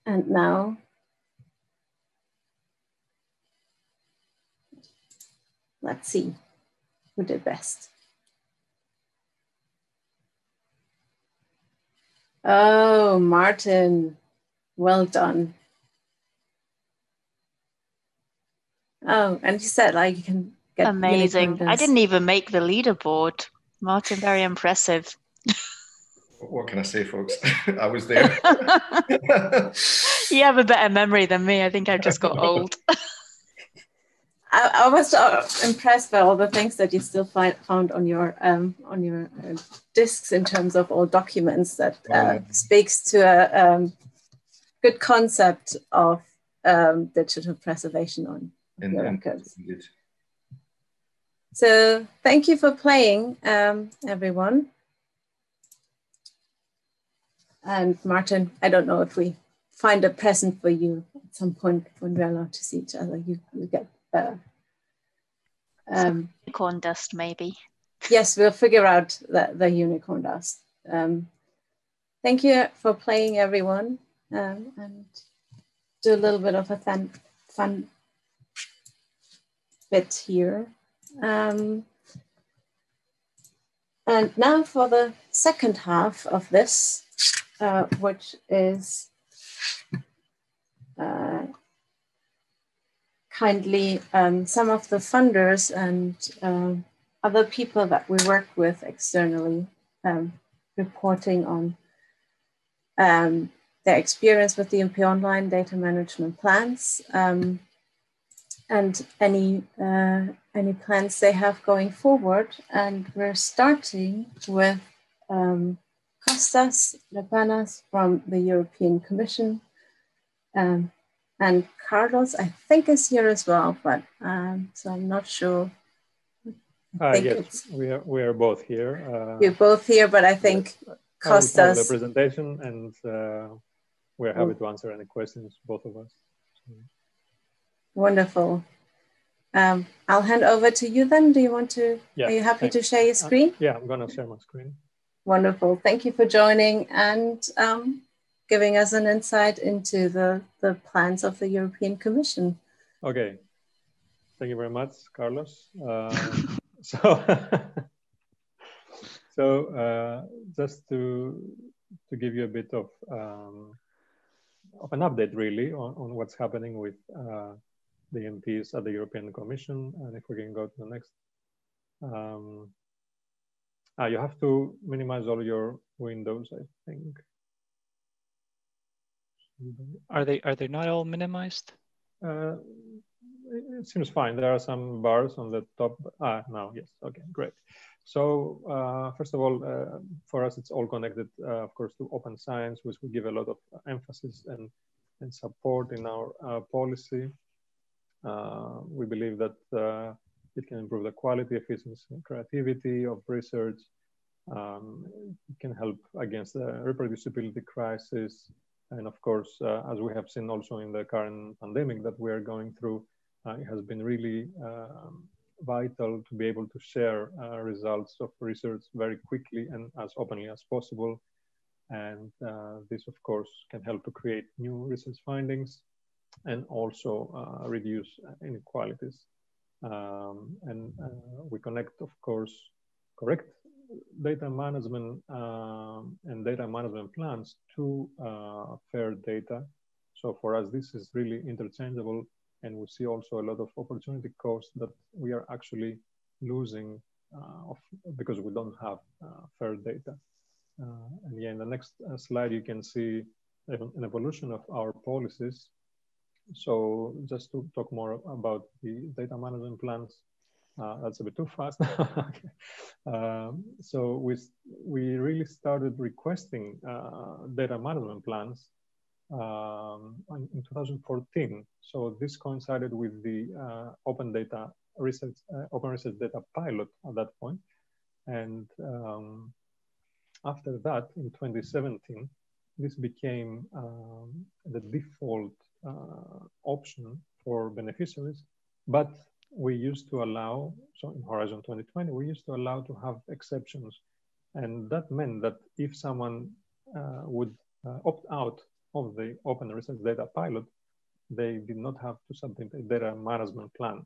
And now, let's see who did best. Oh, Martin, well done. Oh, and you said like you can get amazing. I didn't even make the leaderboard. Martin, very impressive. What can I say, folks? [LAUGHS] I was there. [LAUGHS] you have a better memory than me. I think I've just got old. [LAUGHS] I, I, was uh, impressed by all the things that you still find, found on your um, on your uh, discs in terms of all documents. That uh, oh. speaks to a um, good concept of um, digital preservation on and, your records. So thank you for playing, um, everyone. And Martin, I don't know if we find a present for you at some point when we're allowed to see each other. You, you get uh, um, unicorn dust, maybe. yes, we'll figure out the, the unicorn dust. Um, thank you for playing, everyone, um, and do a little bit of a fun, fun bit here. Um, and now for the second half of this, uh, which is uh, kindly um, some of the funders and uh, other people that we work with externally um, reporting on um, their experience with the DMP Online data management plans um, and any uh, any plans they have going forward. And we're starting with um, Kostas Repanas from the European Commission. And Carlos, I think, is here as well, but um, so I'm not sure. Uh, yes, we are, we are both here. Uh, We're both here, but I think Kostas. the presentation, and uh, we're happy to answer any questions, both of us. Wonderful. Um, I'll hand over to you then. Do you want to, yeah, are you happy thanks. to share your uh, screen? yeah, I'm gonna share my screen. Wonderful. Thank you for joining and um, giving us an insight into the, the plans of the European Commission. Okay. Thank you very much, Carlos. Uh, [LAUGHS] so, [LAUGHS] so uh, just to, to give you a bit of, um, of an update really on, on what's happening with uh, the MPs at the European Commission. And if we can go to the next. Um, ah, you have to minimize all your windows, I think. Are they are they not all minimized? Uh, it seems fine. There are some bars on the top. Ah, now yes. Okay, great. So uh, first of all, uh, for us, it's all connected, uh, of course, to open science, which we give a lot of emphasis and and support in our uh, policy. Uh, we believe that it can improve the quality, efficiency, and creativity of research. Um, it can help against the reproducibility crisis. And of course, uh, as we have seen also in the current pandemic that we are going through, uh, it has been really um, vital to be able to share uh, results of research very quickly and as openly as possible. And this, of course, can help to create new research findings and also uh, reduce inequalities. Um, and uh, we connect, of course, correct data management um, and data management plans to uh, fair data. So for us, this is really interchangeable. And we see also a lot of opportunity cost that we are actually losing uh, of, because we don't have uh, fair data. Uh, and yeah, in the next slide, you can see an evolution of our policies so just to talk more about the data management plans, uh, that's a bit too fast. [LAUGHS] okay. um, so we, we really started requesting uh, data management plans um, in 2014. So this coincided with the uh, open data research, uh, open research data pilot at that point. And um, after that, in 2017, this became um, the default uh, option for beneficiaries, but we used to allow, so in Horizon 2020, we used to allow to have exceptions. And that meant that if someone uh, would uh, opt out of the open research data pilot, they did not have to submit a data management plan.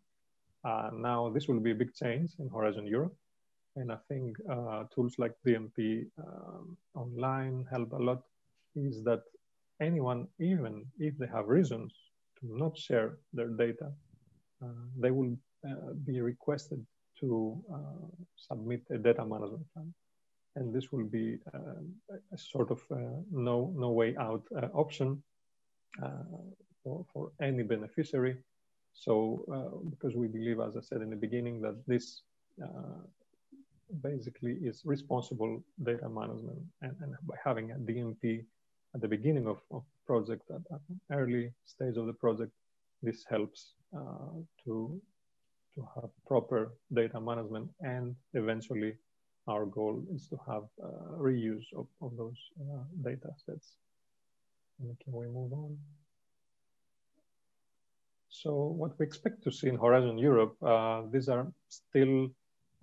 Uh, now this will be a big change in Horizon Europe. And I think uh, tools like DMP um, online help a lot is that anyone, even if they have reasons to not share their data, they will uh, be requested to uh, submit a data management plan. And this will be uh, a sort of no, no way out option for, for any beneficiary. So, because we believe, as I said in the beginning, that this basically is responsible data management and, and, by having a DMP at the beginning of, of project at, at early stage of the project this helps uh, to to have proper data management and eventually our goal is to have uh, reuse of, of those uh, data sets. And can we move on? So what we expect to see in Horizon Europe, uh, these are still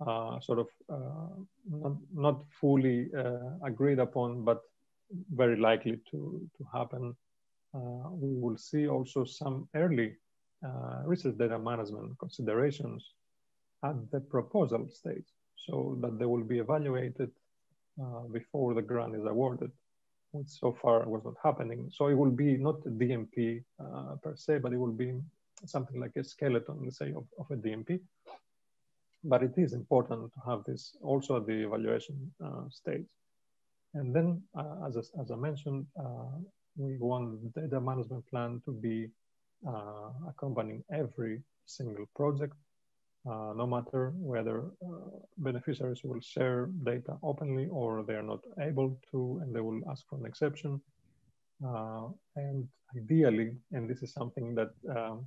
uh, sort of uh, not, not fully agreed upon, but very likely to, to happen. We will see also some early uh, research data management considerations at the proposal stage so that they will be evaluated uh, before the grant is awarded, which so far was not happening. So it will be not a DMP uh, per se, but it will be something like a skeleton, let's say, of, of a DMP. But it is important to have this also at the evaluation uh, stage. And then, uh, as, as I mentioned, uh, we want the data management plan to be uh, accompanying every single project, uh, no matter whether uh, beneficiaries will share data openly or they are not able to, and they will ask for an exception. and ideally, and this is something that um,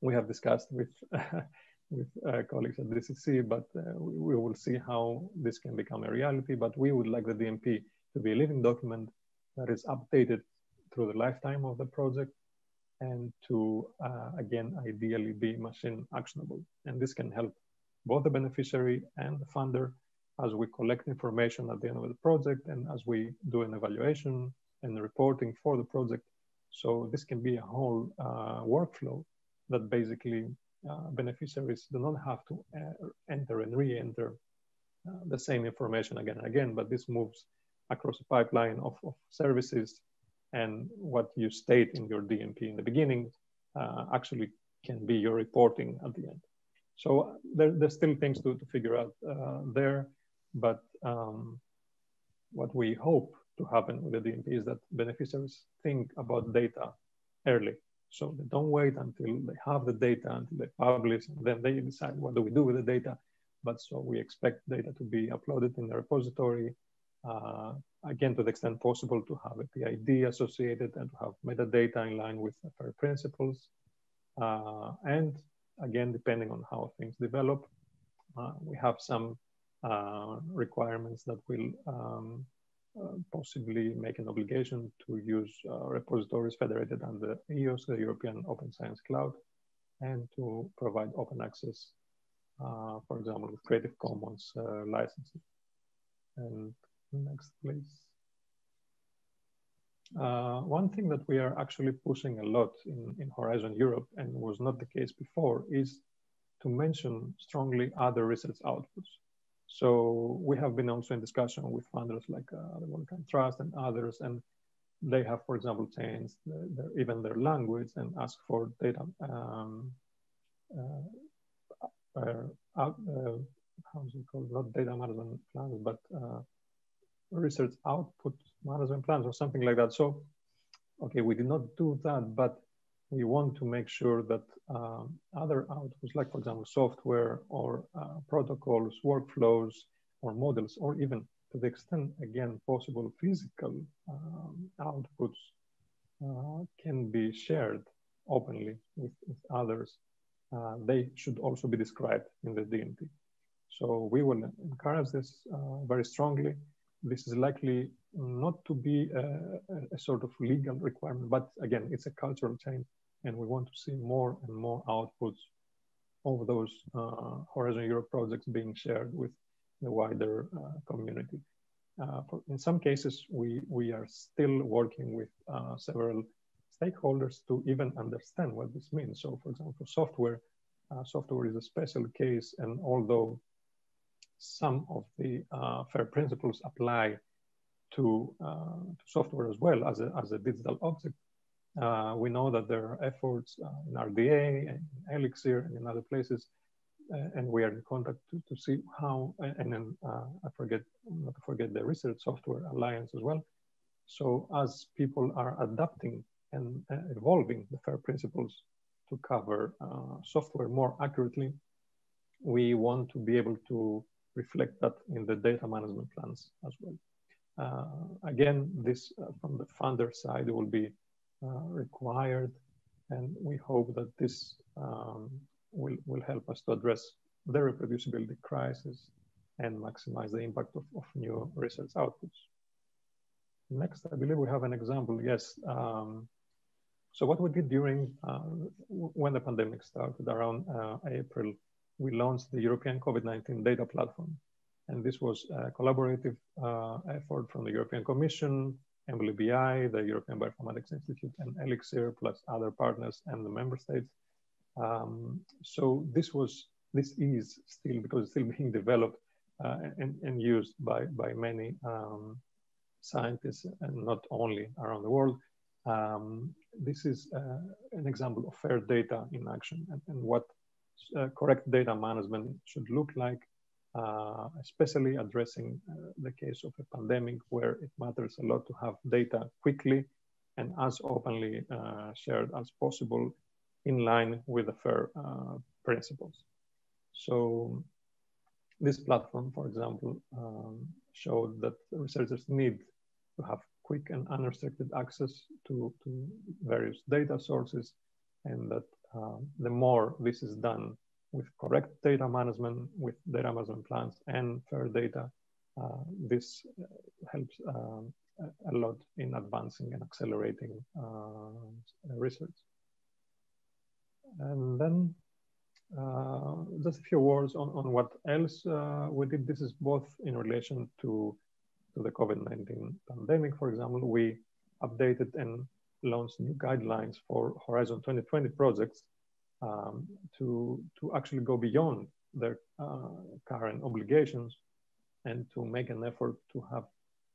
we have discussed with [LAUGHS] with uh, colleagues at DCC, but uh, we, we, will see how this can become a reality. But we would like the DMP to be a living document that is updated through the lifetime of the project and to, uh, again, ideally be machine actionable. And this can help both the beneficiary and the funder as we collect information at the end of the project and as we do an evaluation and reporting for the project. So this can be a whole uh, workflow that basically uh, beneficiaries do not have to uh, enter and re-enter uh, the same information again and again, but this moves across a pipeline of, of services and what you state in your DMP in the beginning uh, actually can be your reporting at the end. So there, there's still things to, to figure out uh, there, but um, what we hope to happen with the DMP is that beneficiaries think about data early. So they don't wait until they have the data, until they publish, and then they decide what do we do with the data. But so we expect data to be uploaded in the repository, uh, again, to the extent possible, to have a PID associated and to have metadata in line with FAIR principles. Uh, and again, depending on how things develop, uh, we have some uh, requirements that will um, uh, possibly make an obligation to use uh, repositories federated under EOSC, the European Open Science Cloud, and to provide open access, for example, with Creative Commons licenses. And Next, please. Uh, one thing that we are actually pushing a lot in, in Horizon Europe and was not the case before is to mention strongly other research outputs. So we have been also in discussion with funders like uh, the Wellcome Trust and others, and they have, for example, changed their, their, even their language and asked for data, um, uh, uh, uh how's it called? Not data management plans, but uh, research output management plans or something like that. So, okay, we did not do that, but we want to make sure that um, other outputs, like for example, software or uh, protocols, workflows, or models, or even to the extent, again, possible physical um, outputs uh, can be shared openly with, with others. Uh, they should also be described in the DMP. So we will encourage this uh, very strongly this is likely not to be a, a, sort of legal requirement, but again, it's a cultural change, and we want to see more and more outputs of those uh, Horizon Europe projects being shared with the wider uh, community. uh, for, in some cases, we, we are still working with uh, several stakeholders to even understand what this means. So for example, software, uh, software is a special case. And although some of the uh, FAIR principles apply to, uh, to, software as well as a, as a digital object, uh, we know that there are efforts in RDA and Elixir and in other places uh, and we are in contact to, to see how, and then uh, I forget, not to forget the Research Software Alliance as well. So as people are adapting and uh, evolving the FAIR principles to cover uh, software more accurately, we want to be able to reflect that in the data management plans as well. Uh, again, this uh, from the funder side will be required, and we hope that this um, will, will help us to address the reproducibility crisis and maximize the impact of, of new research outputs. Next, I believe we have an example. Yes. Um, so what we did during uh, when the pandemic started around uh, April, we launched the European COVID-19 data platform. And this was a collaborative uh, effort from the European Commission, EMBL-EBI, the European Bioinformatics Institute, and Elixir, plus other partners and the member states. Um, so this was this is still because it's still [LAUGHS] being developed uh, and, and, used by by many um, scientists and not only around the world. Um, this is uh, an example of fair data in action and, and what uh, correct data management should look like, uh, especially addressing uh, the case of a pandemic where it matters a lot to have data quickly and as openly uh, shared as possible in line with the FAIR uh, principles. So this platform, for example, um, showed that researchers need to have quick and unrestricted access to, to various data sources and that the more this is done with correct data management, with data management plans and fair data, uh, this uh, helps um, a lot in advancing and accelerating uh, research. And then uh, just a few words on, on what else uh, we did. This is both in relation to, to the COVID-19 pandemic. For example, we updated and launched new guidelines for Horizon 2020 projects um, to, to actually go beyond their uh, current obligations and to make an effort to have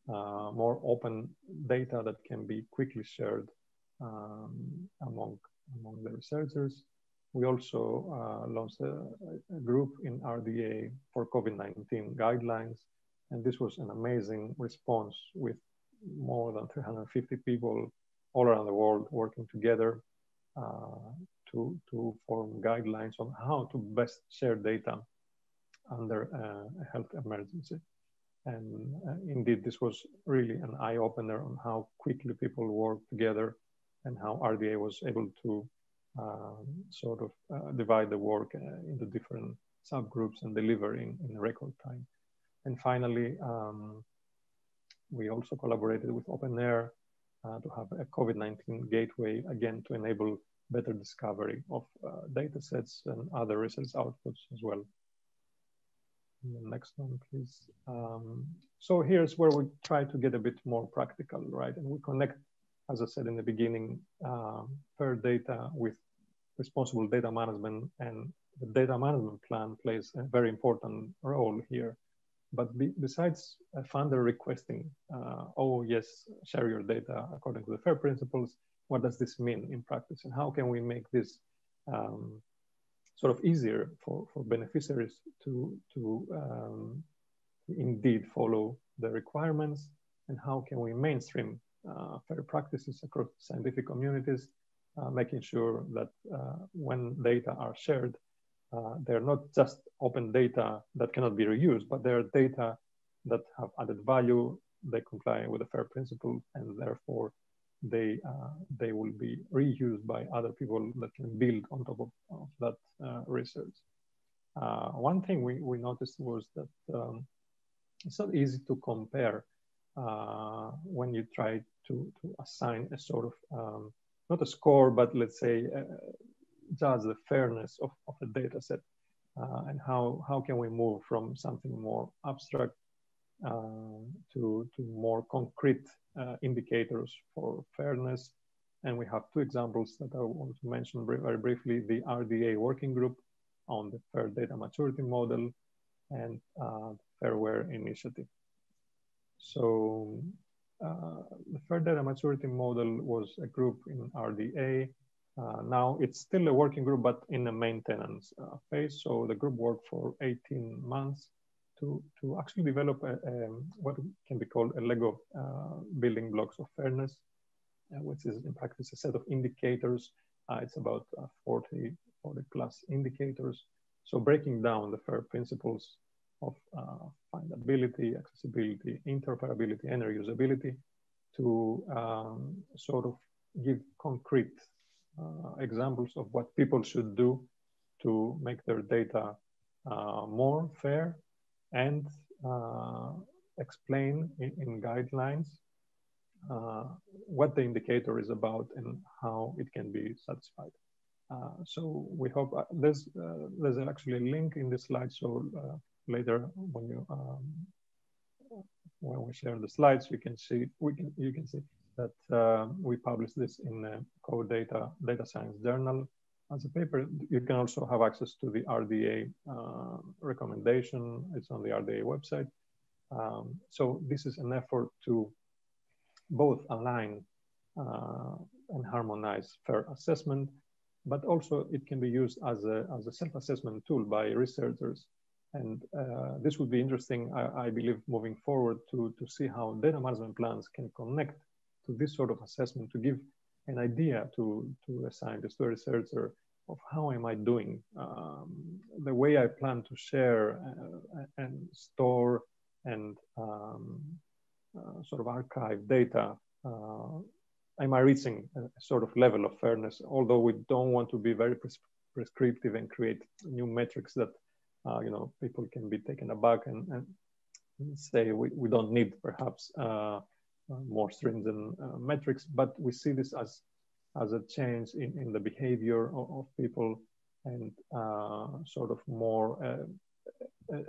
uh, more open data that can be quickly shared um, among among the researchers. We also uh, launched a, a, group in RDA for COVID-19 guidelines, and this was an amazing response with more than 350 people all around the world working together uh, to, to form guidelines on how to best share data under uh, a health emergency. And uh, indeed, this was really an eye opener on how quickly people work together and how RDA was able to um, sort of uh, divide the work uh, into different subgroups and deliver in, in record time. And finally, um, we also collaborated with OpenAIRE uh, to have a COVID-19 gateway, again, to enable better discovery of uh, data sets and other research outputs as well. The next one, please. Um, so here's where we try to get a bit more practical, right? And we connect as I said in the beginning, uh, fair data with responsible data management and the data management plan plays a very important role here. But be, besides a funder requesting, uh, oh yes, share your data according to the FAIR principles, what does this mean in practice? And how can we make this um, sort of easier for, for beneficiaries to, to um, indeed follow the requirements? And how can we mainstream uh, fair practices across scientific communities, uh, making sure that uh, when data are shared, they're not just open data that cannot be reused, but they're data that have added value, they comply with the FAIR principle, and therefore they uh, they will be reused by other people that can build on top of, of that uh, research. Uh, one thing we, we noticed was that um, it's not easy to compare uh, when you try to, to assign a sort of, um, not a score, but let's say, uh, judge the fairness of, of a data set uh, and how, how can we move from something more abstract uh, to, to more concrete uh, indicators for fairness. And we have two examples that I want to mention very briefly, the RDA working group on the Fair Data Maturity Model and uh, Fairware Initiative. So uh, the Fair Data Maturity Model was a group in RDA. Uh, now it's still a working group, but in a maintenance uh, phase. So the group worked for 18 months to, to actually develop a, a, what can be called a Lego uh, building blocks of fairness, uh, which is in practice a set of indicators. Uh, it's about 40, 40 plus indicators. So breaking down the FAIR principles of uh, findability, accessibility, interoperability, and reusability to um, sort of give concrete uh, examples of what people should do to make their data uh, more fair and uh, explain in, in guidelines uh, what the indicator is about and how it can be satisfied. Uh, so we hope uh, there's uh, there's actually a link in this slide. So uh, later when you um, when we share the slides, you can see we can you can see that uh, we published this in a CODATA Data Science Journal as a paper. You can also have access to the RDA recommendation. It's on the RDA website. Um, so this is an effort to both align and harmonize fair assessment but also it can be used as a, as a self-assessment tool by researchers. And uh, this would be interesting, I, I, believe, moving forward to, to see how data management plans can connect to this sort of assessment to give an idea to, to a scientist, to a researcher of how am I doing? Um, the way I plan to share uh, and store and um, uh, sort of archive data uh, am I reaching a sort of level of fairness? Although we don't want to be very pres prescriptive and create new metrics that uh, you know people can be taken aback and, and say we, we don't need perhaps uh more stringent uh, metrics, but we see this as as a change in, in the behavior of, of people and uh, sort of more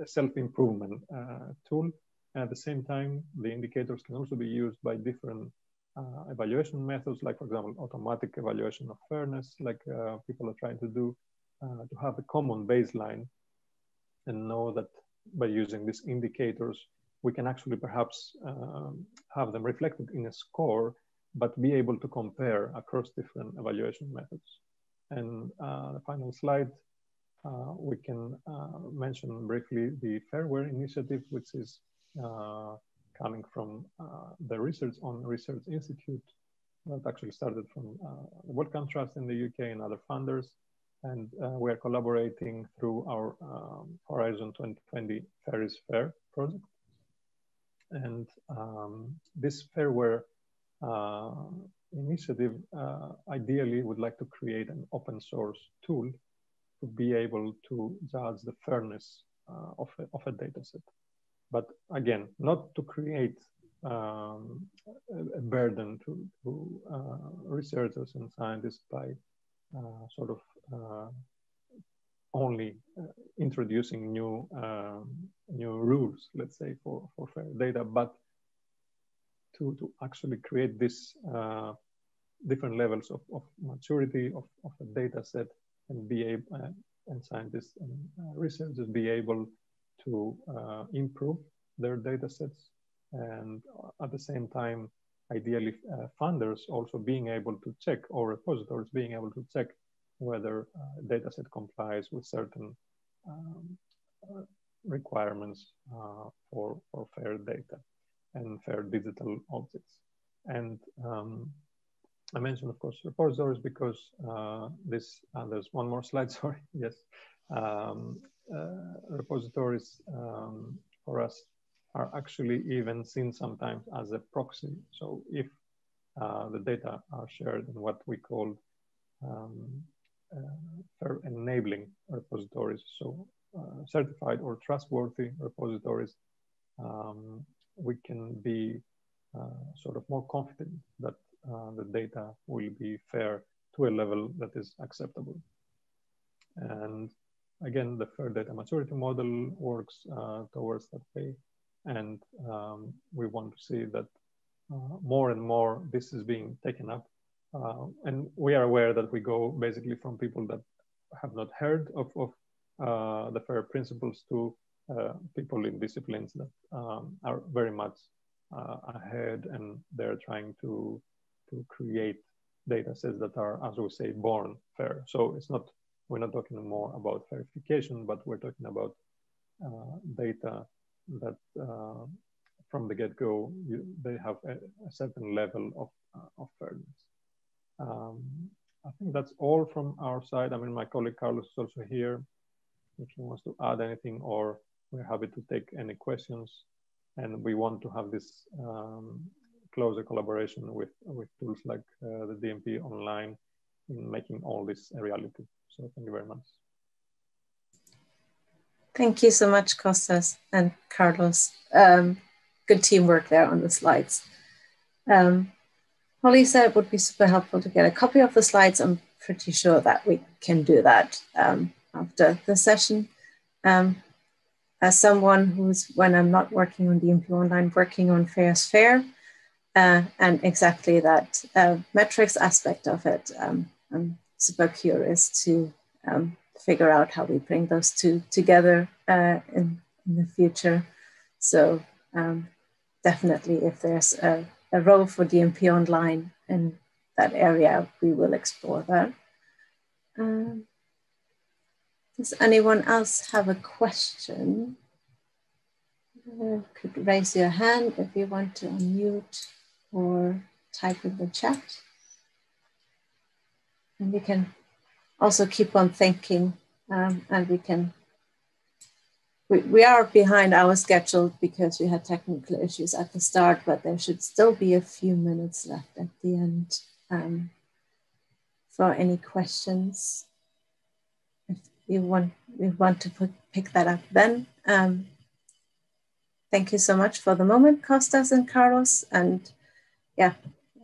self-improvement tool. And at the same time, the indicators can also be used by different uh, evaluation methods, like for example, automatic evaluation of fairness, like uh, people are trying to do, uh, to have a common baseline and know that by using these indicators, we can actually perhaps um, have them reflected in a score, but be able to compare across different evaluation methods. And uh, the final slide, uh, we can uh, mention briefly the Fairware initiative, which is coming from uh, the research on Research Institute that actually started from uh, Wellcome Trust in the UK and other funders. And uh, we are collaborating through our um, Horizon 2020 Fair is Fair project. And um, this Fairware uh, initiative uh, ideally would like to create an open source tool to be able to judge the fairness uh, of, a, of a data set but again, not to create um, a, burden to, to uh, researchers and scientists by uh, sort of uh, only uh, introducing new um, new rules, let's say, for, for fair data, but to, to actually create this uh, different levels of, of maturity of, of a data set and be able, uh, and scientists and researchers be able to uh, improve their data sets and at the same time ideally uh, funders also being able to check or repositories being able to check whether uh, data set complies with certain um, uh, requirements uh, for, for fair data and fair digital objects. And um, I mentioned, of course, repositories because uh, this, there's one more slide, [LAUGHS] sorry, yes. Um, uh, repositories um, for us are actually even seen sometimes as a proxy. So if uh, the data are shared in what we call um, uh, enabling repositories, so uh, certified or trustworthy repositories, um, we can be uh, sort of more confident that the data will be fair to a level that is acceptable. And again, the fair data maturity model works uh, towards that way and um, we want to see that uh, more and more this is being taken up. Uh, and we are aware that we go basically from people that have not heard of, of uh, the FAIR principles to uh, people in disciplines that um, are very much uh, ahead and they're trying to, to create data sets that are, as we say, born fair. So it's not, we're not talking more about verification, but we're talking about uh, data that uh, from the get-go, they have a, a, certain level of, of fairness. Um, I think that's all from our side. I mean, my colleague Carlos is also here. If he wants to add anything, or we're happy to take any questions. And we want to have this um, closer collaboration with, with tools like uh, the DMP online in making all this a reality. So thank you very much. Thank you so much, Kostas and Carlos. Um, good teamwork there on the slides. Um, Holly said it would be super helpful to get a copy of the slides. I'm pretty sure that we can do that um, after the session. Um, as someone who's, when I'm not working on DMP Online, working on FAIR's FAIR, uh, and exactly that uh, metrics aspect of it, um, I'm super curious to um, figure out how we bring those two together uh, in, in, the future. So um, definitely if there's a, a, role for DMP online in that area, we will explore that. Um, does anyone else have a question? Uh, could raise your hand if you want to unmute or type in the chat. And you can also keep on thinking um, and we can we, we are behind our schedule because we had technical issues at the start but there should still be a few minutes left at the end um, for any questions. If you want we want to put, pick that up then um, thank you so much for the moment Kostas and Carlos. And yeah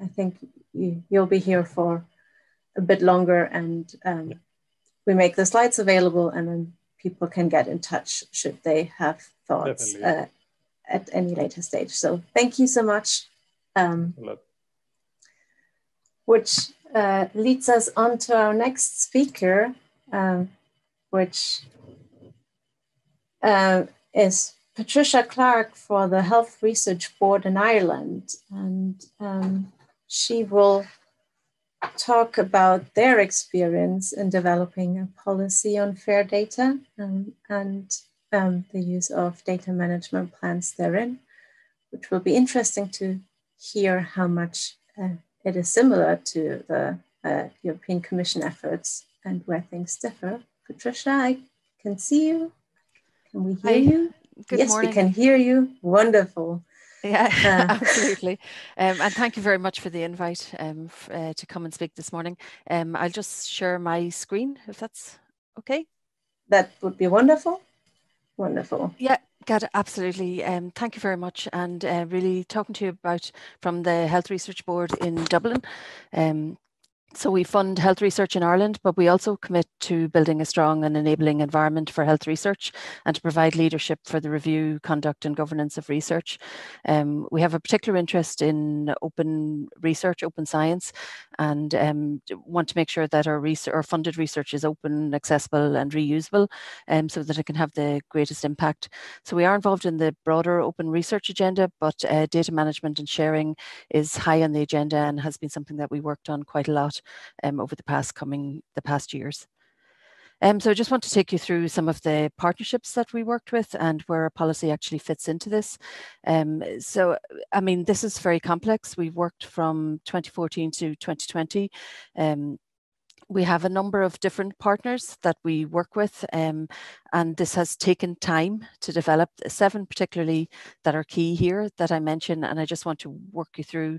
I think you, you'll be here for a bit longer and um, we make the slides available and then people can get in touch should they have thoughts uh, at any later stage. So thank you so much. Um, which uh, leads us on to our next speaker, um, which uh, is Patricia Clarke for the Health Research Board in Ireland. And um, she will talk about their experience in developing a policy on fair data um, and um, the use of data management plans therein, which will be interesting to hear how much uh, it is similar to the uh, European Commission efforts and where things differ. Patricia, I can see you. Can we hear Hi. you? Good yes, morning. we can hear you. Wonderful. Yeah, [LAUGHS] uh. [LAUGHS] absolutely. [LAUGHS] Um, and thank you very much for the invite um, uh, to come and speak this morning. Um, I'll just share my screen if that's okay. That would be wonderful. Wonderful. Yeah, got it. Absolutely. Um, thank you very much. And uh, really talking to you about from the Health Research Board in Dublin. Um, so we fund health research in Ireland, but we also commit to building a strong and enabling environment for health research and to provide leadership for the review, conduct and governance of research. Um, we have a particular interest in open research, open science, and um, want to make sure that our, research, our funded research is open, accessible and reusable um, so that it can have the greatest impact. So we are involved in the broader open research agenda, but uh, data management and sharing is high on the agenda and has been something that we worked on quite a lot um, over the past coming the past years. Um, so I just want to take you through some of the partnerships that we worked with and where our policy actually fits into this. Um, so, I mean, this is very complex. We've worked from 2014 to 2020. Um, we have a number of different partners that we work with, um, and this has taken time to develop. Seven, particularly, that are key here that I mentioned, and I just want to work you through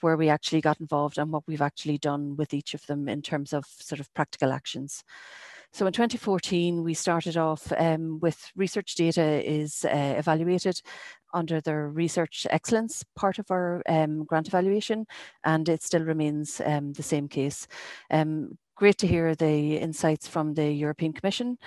where we actually got involved and what we've actually done with each of them in terms of sort of practical actions. So in 2014, we started off um, with research data is uh, evaluated under the research excellence part of our um, grant evaluation, and it still remains um, the same case. Great to hear the insights from the European Commission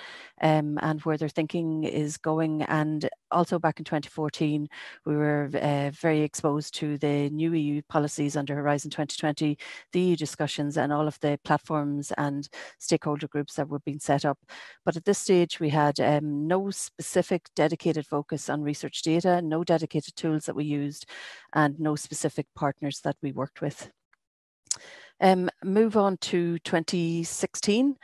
um, and where their thinking is going. And also back in 2014, we were uh, very exposed to the new EU policies under Horizon 2020, the EU discussions and all of the platforms and stakeholder groups that were being set up. But at this stage, we had um, no specific dedicated focus on research data, no dedicated tools that we used, and no specific partners that we worked with. Um, move on to 2016.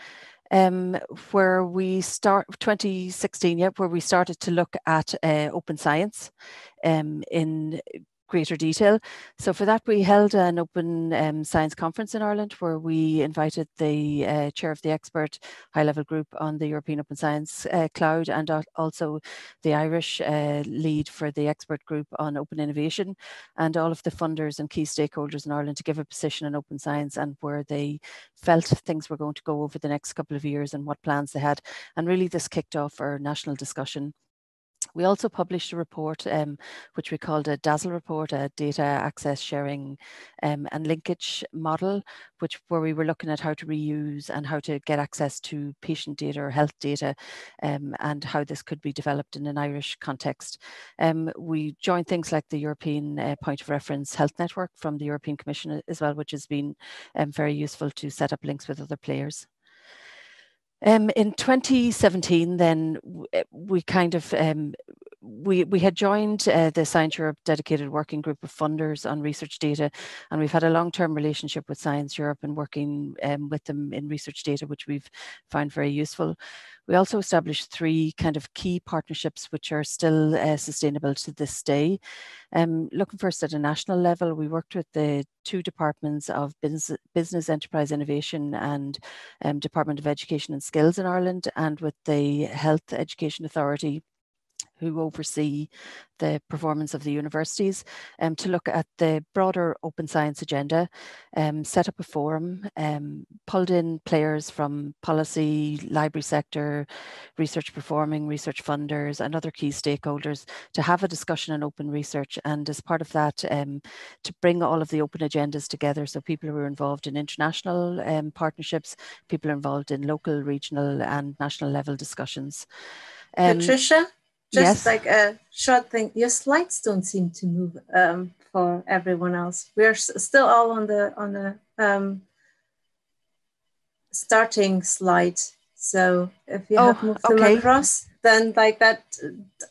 Um, where we start 2016, yeah, where we started to look at uh, open science um, in greater detail. So for that, we held an open um, science conference in Ireland where we invited the uh, chair of the expert high-level group on the European Open Science uh, Cloud and also the Irish uh, lead for the expert group on open innovation and all of the funders and key stakeholders in Ireland to give a position on open science and where they felt things were going to go over the next couple of years and what plans they had. And really this kicked off our national discussion we also published a report um, which we called a DASSL report, a data access sharing um, and linkage model, which where we were looking at how to reuse and how to get access to patient data or health data um, and how this could be developed in an Irish context. Um, we joined things like the European uh, Point of Reference Health Network from the European Commission as well, which has been um, very useful to set up links with other players. Um, in 2017, then eh, we kind of um, we we had joined uh, the Science Europe dedicated working group of funders on research data, and we've had a long-term relationship with Science Europe and working um, with them in research data, which we've found very useful. We also established three kind of key partnerships which are still uh, sustainable to this day. Um, looking first at a national level, we worked with the two departments of business, business enterprise innovation and um, Department of Education and Skills in Ireland and with the Health Education Authority who oversee the performance of the universities, um, to look at the broader open science agenda, um, set up a forum, um, pulled in players from policy, library sector, research performing, research funders, and other key stakeholders to have a discussion on open research. And as part of that, um, to bring all of the open agendas together. So people who are involved in international um, partnerships, people involved in local, regional, and national level discussions. Um, Patricia? Just yes. like a short thing your slides don't seem to move um, for everyone else. We're still all on the on the um, starting slide. So if you oh, have moved them across then like that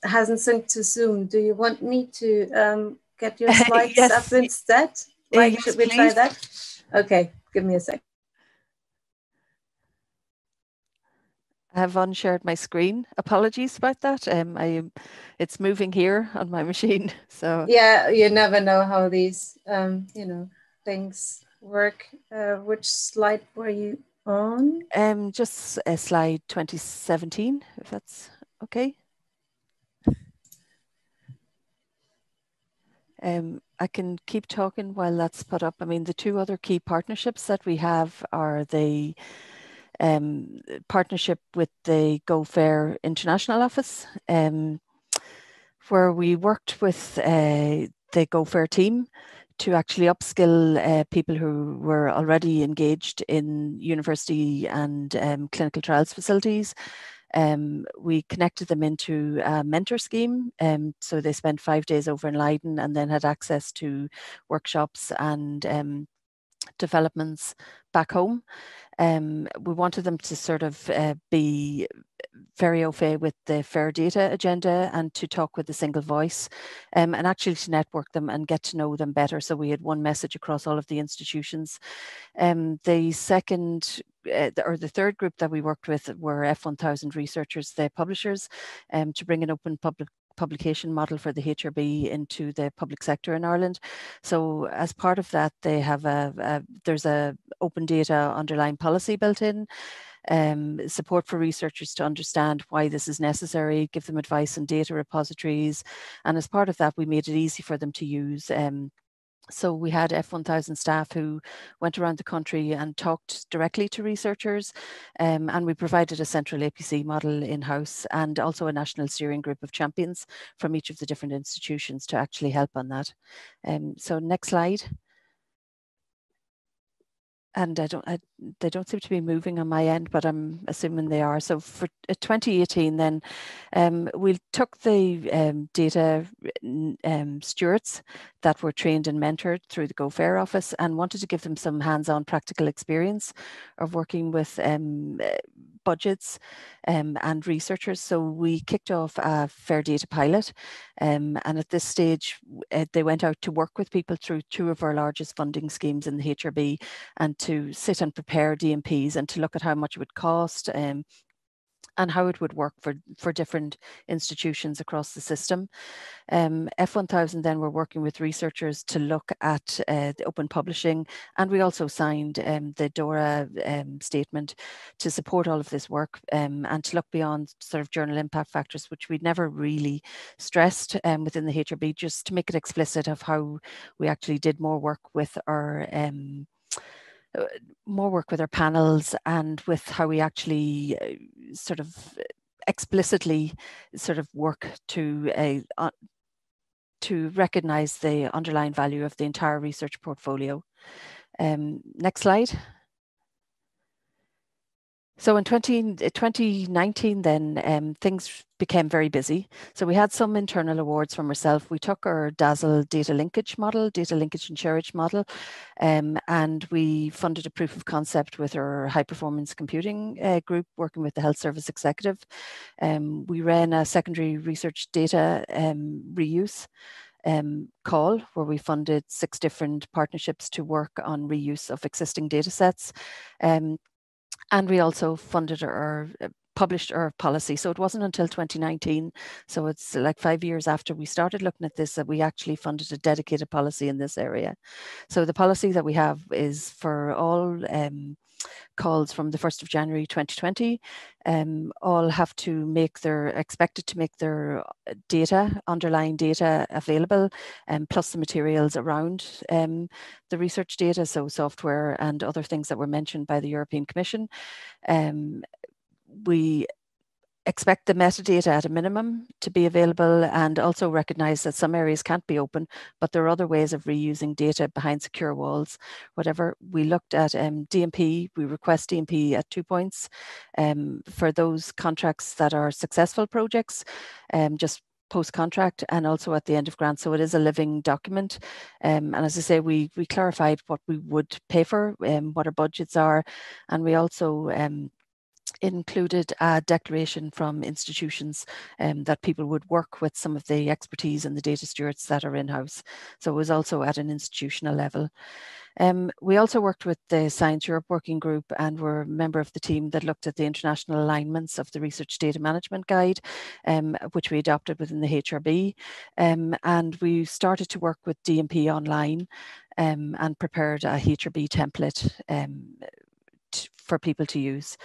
hasn't synced to zoom. Do you want me to um, get your [LAUGHS] slides yes. up instead? Like yes, should we please. try that? Okay give me a sec I have unshared my screen. Apologies about that. Um, I it's moving here on my [LAUGHS] machine. So yeah, you never know how these um, you know things work. Uh, which slide were you on? Um, just slide 2017, if that's okay. Um, I can keep talking while that's put up. I mean, the two other key partnerships that we have are the um, partnership with the Go Fair International Office, um, where we worked with uh, the Go Fair team to actually upskill uh, people who were already engaged in university and um, clinical trials facilities. Um, we connected them into a mentor scheme. Um, so they spent five days over in Leiden and then had access to workshops and um, developments back home. Um, we wanted them to sort of uh, be very au fait with the fair data agenda and to talk with a single voice um, and actually to network them and get to know them better. So we had one message across all of the institutions. Um, the second uh, or the third group that we worked with were F1000 researchers, the publishers, um, to bring an open public publication model for the HRB into the public sector in Ireland. So as part of that, they have a, a there's a open data underlying policy built in. Um, support for researchers to understand why this is necessary, give them advice on data repositories. And as part of that, we made it easy for them to use um, so we had F1000 staff who went around the country and talked directly to researchers um, and we provided a central APC model in-house and also a national steering group of champions from each of the different institutions to actually help on that. Um, so next slide. and I don't, I, they don't seem to be moving on my end, but I'm assuming they are. So for uh, 2018, then um, we took the um, data um, stewards that were trained and mentored through the Go Fair office and wanted to give them some hands-on practical experience of working with um, budgets um, and researchers. So we kicked off a fair data pilot. Um, and at this stage, uh, they went out to work with people through two of our largest funding schemes in the HRB and to sit and prepare DMPs and to look at how much it would cost, um, and how it would work for, for different institutions across the system. Um, F1000 then we're working with researchers to look at uh, the open publishing and we also signed um, the DORA um, statement to support all of this work um, and to look beyond sort of journal impact factors which we'd never really stressed um, within the HRB just to make it explicit of how we actually did more work with our um, more work with our panels and with how we actually uh, sort of explicitly sort of work to a uh, to recognize the underlying value of the entire research portfolio. Um, next slide. So in 20, 2019, then um, things became very busy. So we had some internal awards from ourselves. We took our DASSL data linkage model, data linkage and shareage model, um, and we funded a proof of concept with our high performance computing uh, group working with the health service executive. Um, we ran a secondary research data um, reuse um, call where we funded six different partnerships to work on reuse of existing data sets. Um, and we also funded or uh, published our policy. So it wasn't until 2019, so it's like five years after we started looking at this that we actually funded a dedicated policy in this area. So the policy that we have is for all um, calls from the 1st of January 2020 um, all have to make their expected to make their uh, data underlying data available and um, plus the materials around um, the research data so software and other things that were mentioned by the European Commission. Um, we expect the metadata at a minimum to be available and also recognize that some areas can't be open, but there are other ways of reusing data behind secure walls, whatever. We looked at um, DMP, we request DMP at two points um, for those contracts that are successful projects, um, just post contract and also at the end of grant. So it is a living document. Um, and as I say, we, we clarified what we would pay for, um, what our budgets are, and we also um, included a declaration from institutions um, that people would work with some of the expertise and the data stewards that are in-house. So it was also at an institutional level. Um, we also worked with the Science Europe Working Group and were a member of the team that looked at the international alignments of the Research Data Management Guide, um, which we adopted within the HRB. Um, and we started to work with DMP online um, and prepared a HRB template um, for people to use.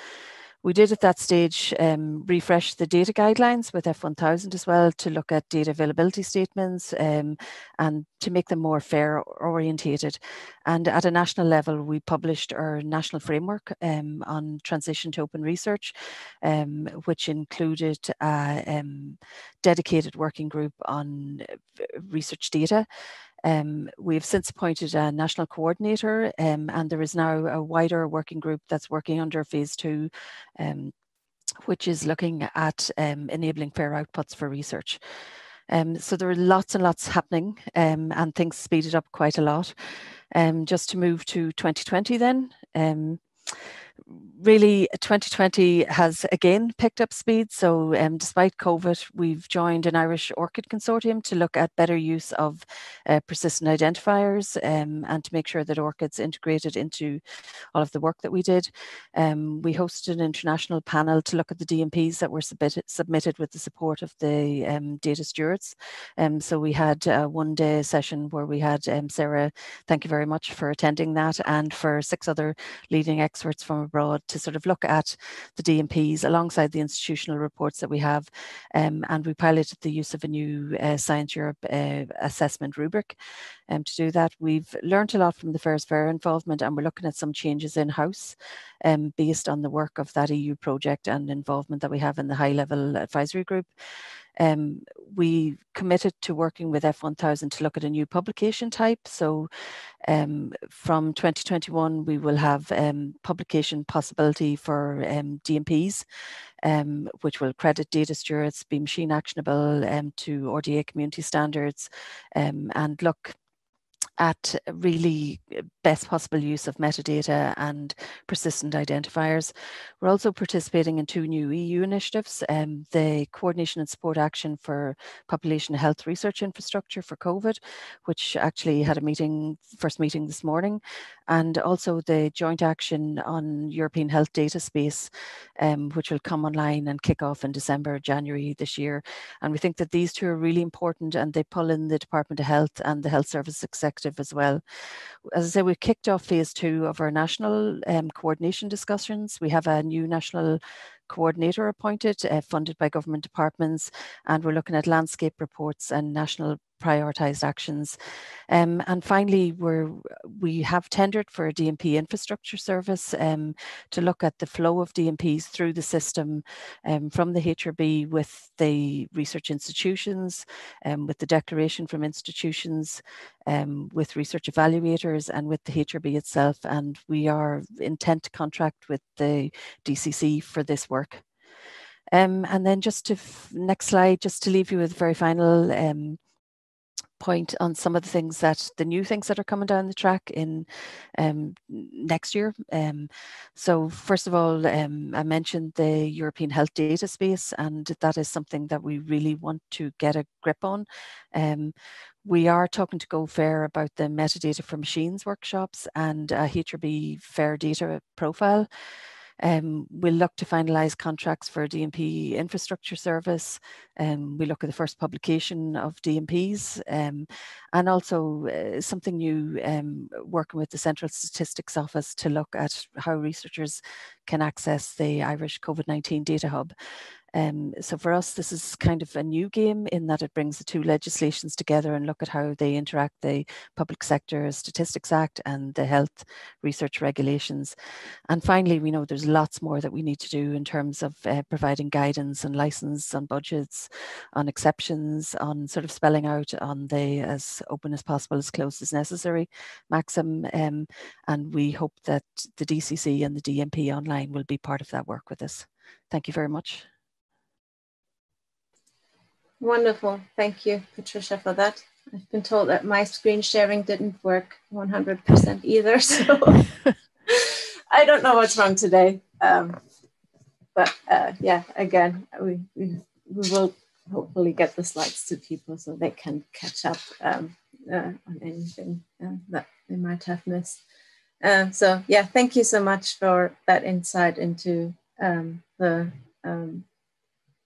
We did at that stage um, refresh the data guidelines with F1000 as well to look at data availability statements um, and to make them more fair orientated. And at a national level, we published our national framework um, on transition to open research, um, which included a um, dedicated working group on uh, research data um, we've since appointed a national coordinator um, and there is now a wider working group that's working under phase two, um, which is looking at um, enabling fair outputs for research. Um, so there are lots and lots happening um, and things speeded up quite a lot. just to move to 2020 then, really 2020 has again picked up speed. So um, despite COVID, we've joined an Irish ORCID consortium to look at better use of uh, persistent identifiers um, and to make sure that ORCID's integrated into all of the work that we did. Um, we hosted an international panel to look at the DMPs that were submitted, submitted with the support of the um, data stewards. Um, so we had a one day session where we had um, Sarah, thank you very much for attending that and for six other leading experts from abroad to sort of look at the DMPs alongside the institutional reports that we have. Um, and we piloted the use of a new uh, Science Europe uh, assessment rubric. Um, to do that, we've learned a lot from the Fairs Fair involvement and we're looking at some changes in-house um, based on the work of that EU project and involvement that we have in the high level advisory group. Um, we committed to working with F1000 to look at a new publication type. So um, from 2021, we will have um, publication possibility for um, DMPs, um, which will credit data stewards, be machine actionable um, to RDA community standards, and look at really uh, best possible use of metadata and persistent identifiers. We're also participating in two new EU initiatives, um, the Coordination and Support Action for Population Health Research Infrastructure for COVID, which actually had a meeting, first meeting this morning, and also the Joint Action on European Health Data Space, um, which will come online and kick off in December, January this year. And we think that these two are really important and they pull in the Department of Health and the Health Service As well. As I say, we've kicked off phase two of our national um, coordination discussions. We have a new national coordinator appointed, uh, funded by government departments, and we're looking at landscape reports and national prioritised actions. Um, and finally, we're, we have tendered for a DMP infrastructure service um, to look at the flow of DMPs through the system um, from the HRB with the research institutions, um, with the declaration from institutions, um, with research evaluators and with the HRB itself. And we are intent to contract with the DCC for this work. Um, and then just to next slide, just to leave you with a very final um, point on some of the things that the new things that are coming down the track in um, next year. Um, so first of all, um, I mentioned the European health data space, and that is something that we really want to get a grip on. Um, we are talking to GoFair about the metadata for machines workshops and a HRB fair data profile. Um, we'll look to finalise contracts for DMP infrastructure service. Um, we look at the first publication of DMPs um, and also uh, something new, um, working with the Central Statistics Office to look at how researchers can access the Irish COVID-19 Data Hub. Um, so for us, this is kind of a new game in that it brings the two legislations together and look at how they interact, the Public Sector Statistics Act and the health research regulations. And finally, we know there's lots more that we need to do in terms of uh, providing guidance and license on budgets, on exceptions, on sort of spelling out on the as open as possible, as close as necessary maxim. Um, and we hope that the DCC and the DMP online will be part of that work with us. Thank you very much. Wonderful. Thank you, Patricia, for that. I've been told that my screen sharing didn't work 100% either. [LAUGHS] So I don't know what's wrong today. Um, but uh, yeah, again, we, we, we will hopefully get the slides to people so they can catch up um, uh, on anything uh, that they might have missed. Uh, so yeah, thank you so much for that insight into um, the um,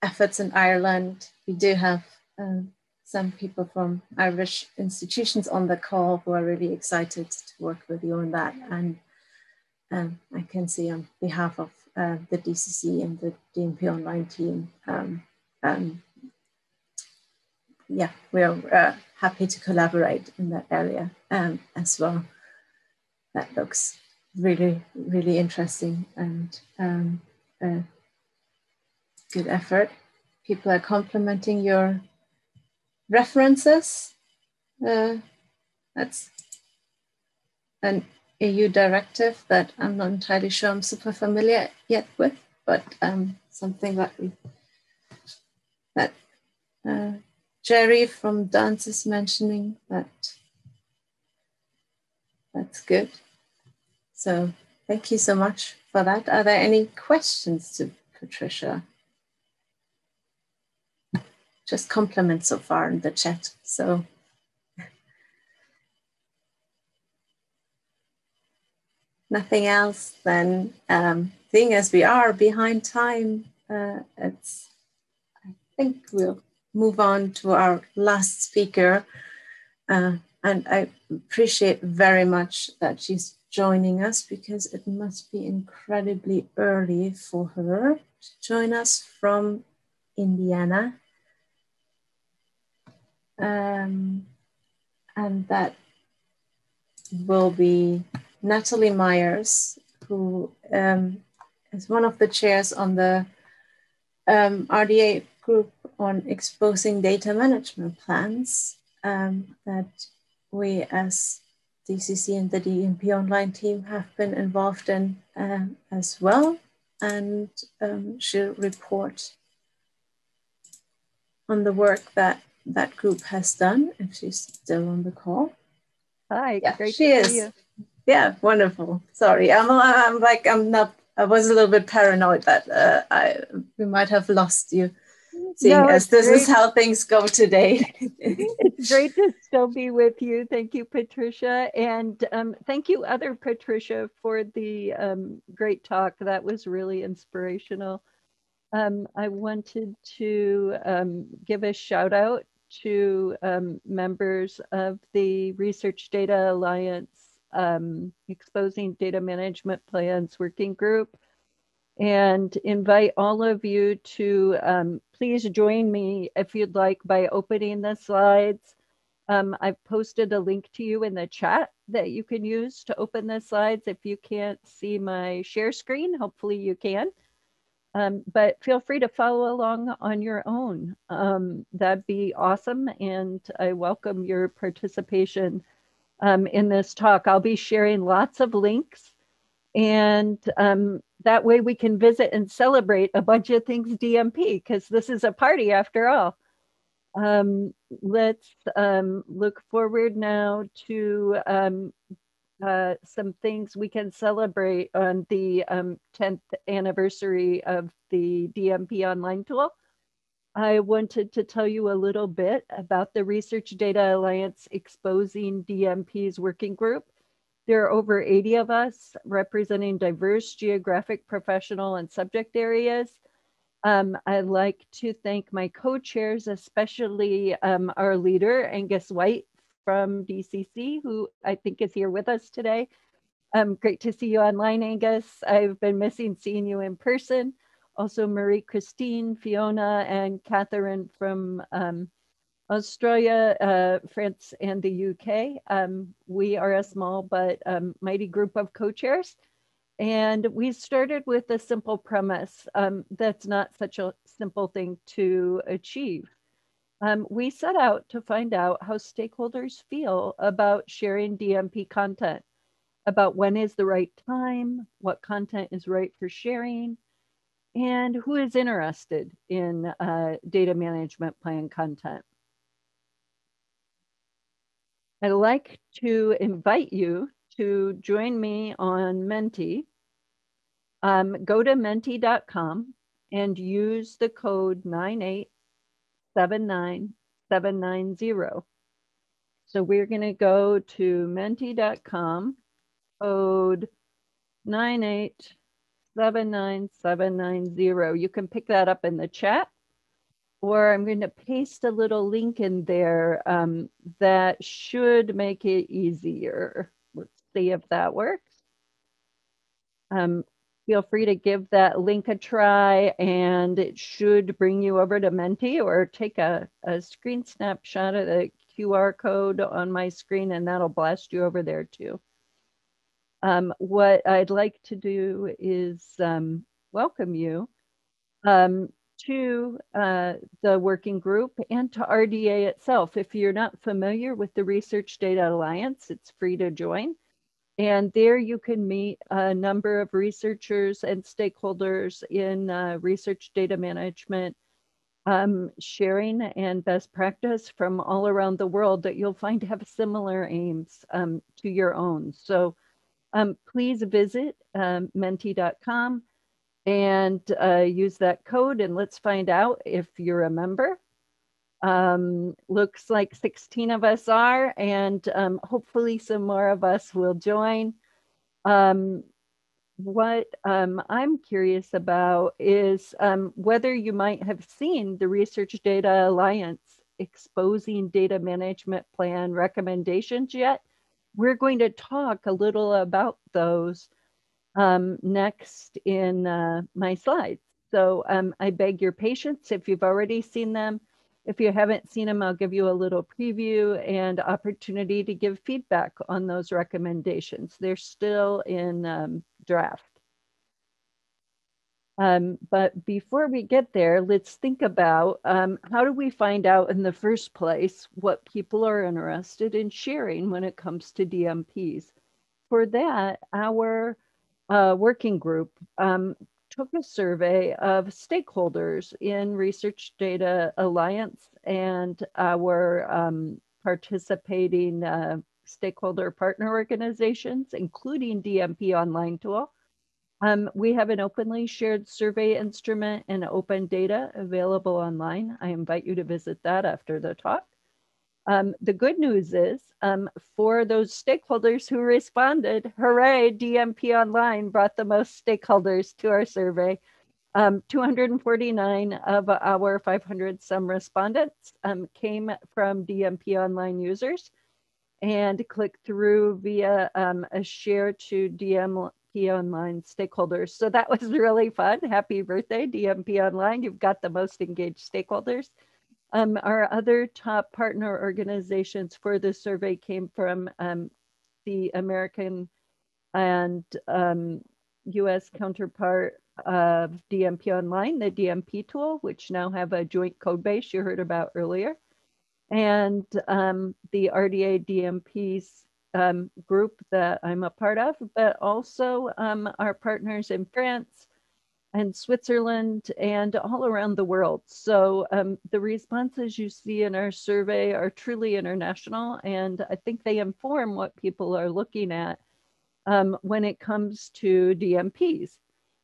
efforts in Ireland. We do have um, some people from Irish institutions on the call who are really excited to work with you on that. And um, I can see on behalf of uh, the DCC and the DMP Online team, um, um, yeah, we're uh, happy to collaborate in that area um, as well. That looks really, really interesting and um, uh, good effort. People are complimenting your references. Uh, that's an EU directive that I'm not entirely sure I'm super familiar yet with, but um, something that we that uh, Jerry from DANS is mentioning that that's good. So thank you so much for that. Are there any questions to Patricia? Just compliments so far in the chat. So [LAUGHS] nothing else, then um, seeing as we are behind time, uh, it's, I think we'll move on to our last speaker. Uh, and I appreciate very much that she's joining us because it must be incredibly early for her to join us from Indiana um, and that will be Natalie Meyers, who um, is one of the chairs on the um, RDA group on exposing data management plans um, that we as DCC and the DMP Online team have been involved in uh, as well. And um, she'll report on the work that that group has done, if she's still on the call. Hi, yeah, great she is. You. Yeah, wonderful. Sorry, I'm, I'm like, I'm not, I was a little bit paranoid that uh, I we might have lost you seeing no, as this great. is how things go today. [LAUGHS] it's great to still be with you. Thank you, Patricia. And um, thank you, other Patricia, for the um, great talk. That was really inspirational. Um, I wanted to um, give a shout out to um, members of the Research Data Alliance um, Exposing Data Management Plans Working Group and invite all of you to um, please join me if you'd like by opening the slides. Um, I've posted a link to you in the chat that you can use to open the slides. If you can't see my share screen, hopefully you can. Um, but feel free to follow along on your own. Um, that'd be awesome. And I welcome your participation um, in this talk. I'll be sharing lots of links and um, that way we can visit and celebrate a bunch of things DMP because this is a party after all. Um, let's um, look forward now to uh, some things we can celebrate on the 10th um, anniversary of the DMP online tool. I wanted to tell you a little bit about the Research Data Alliance Exposing DMP's working group. There are over 80 of us representing diverse geographic, professional, and subject areas. Um, I'd like to thank my co-chairs, especially um, our leader, Angus Whyte from DCC, who I think is here with us today. Um, great to see you online, Angus. I've been missing seeing you in person. Also Marie Christine, Fiona, and Catherine from um, Australia, uh, France, and the UK. Um, we are a small but um, mighty group of co-chairs. And we started with a simple premise um, that's not such a simple thing to achieve. Um, we set out to find out how stakeholders feel about sharing DMP content, about when is the right time, what content is right for sharing, and who is interested in uh, data management plan content. I'd like to invite you to join me on Menti. Um, go to menti.com and use the code 9879790. So we're going to go to menti.com, code 9879790. You can pick that up in the chat or I'm going to paste a little link in there um, that should make it easier. Let's see if that works. Um, feel free to give that link a try and it should bring you over to Menti or take a, a screen snapshot of the QR code on my screen and that'll blast you over there too. Um, what I'd like to do is um, welcome you. Um, to uh, the working group and to RDA itself. If you're not familiar with the Research Data Alliance, it's free to join. And there you can meet a number of researchers and stakeholders in uh, research data management, um, sharing and best practice from all around the world that you'll find have similar aims um, to your own. So um, please visit um, menti.com and uh, use that code and let's find out if you're a member. Um, looks like 16 of us are and um, hopefully some more of us will join. Um, what um, I'm curious about is um, whether you might have seen the Research Data Alliance exposing data management plan recommendations yet. We're going to talk a little about those um, next in uh, my slides. So I beg your patience if you've already seen them. If you haven't seen them, I'll give you a little preview and opportunity to give feedback on those recommendations. They're still in um, draft. Um, but before we get there, let's think about um, how do we find out in the first place what people are interested in sharing when it comes to DMPs. For that, our uh, working group um, took a survey of stakeholders in Research Data Alliance and our um, participating uh, stakeholder partner organizations, including DMP Online Tool. Um, we have an openly shared survey instrument and open data available online. I invite you to visit that after the talk. Um, the good news is um, for those stakeholders who responded, hooray, DMP Online brought the most stakeholders to our survey. Um, 249 of our 500 some respondents um, came from DMP Online users and click through via um, a share to DMP Online stakeholders. So that was [LAUGHS] really fun. Happy birthday, DMP Online. You've got the most engaged stakeholders. Um, our other top partner organizations for the survey came from um, the American and um, US counterpart of DMP Online, the DMP tool, which now have a joint code base you heard about earlier. And um, the RDA DMPs um, group that I'm a part of, but also um, our partners in France and Switzerland and all around the world. So um, the responses you see in our survey are truly international, and I think they inform what people are looking at um, when it comes to DMPs.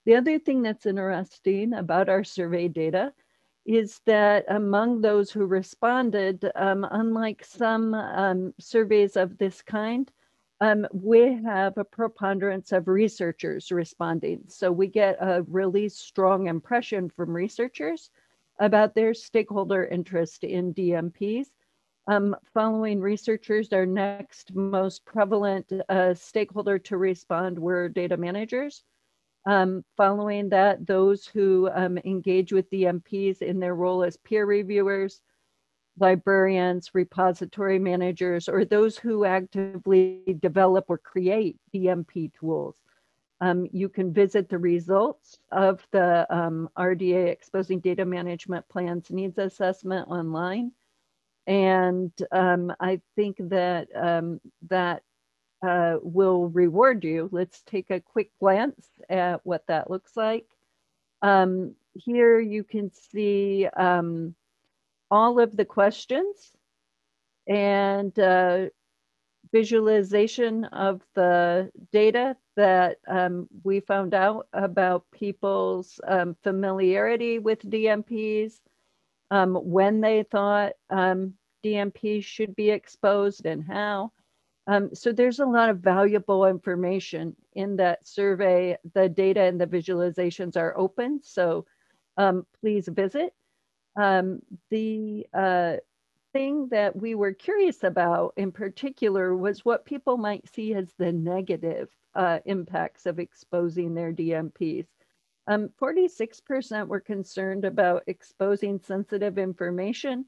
The other thing that's interesting about our survey data is that among those who responded, um, unlike some um, surveys of this kind, um, we have a preponderance of researchers responding. So we get a really strong impression from researchers about their stakeholder interest in DMPs. Um, following researchers, our next most prevalent uh, stakeholder to respond were data managers. Um, following that, those who um, engage with DMPs in their role as peer reviewers, librarians, repository managers, or those who actively develop or create DMP tools. Um, you can visit the results of the um, RDA Exposing Data Management Plans Needs Assessment online. And um, I think that um, that uh, will reward you. Let's take a quick glance at what that looks like. Um, here you can see um, all of the questions and uh, visualization of the data that um, we found out about people's um, familiarity with DMPs, um, when they thought um, DMPs should be exposed and how. Um, so there's a lot of valuable information in that survey. The data and the visualizations are open, so um, please visit. Um, the uh, thing that we were curious about in particular was what people might see as the negative uh, impacts of exposing their DMPs. 46% um, were concerned about exposing sensitive information.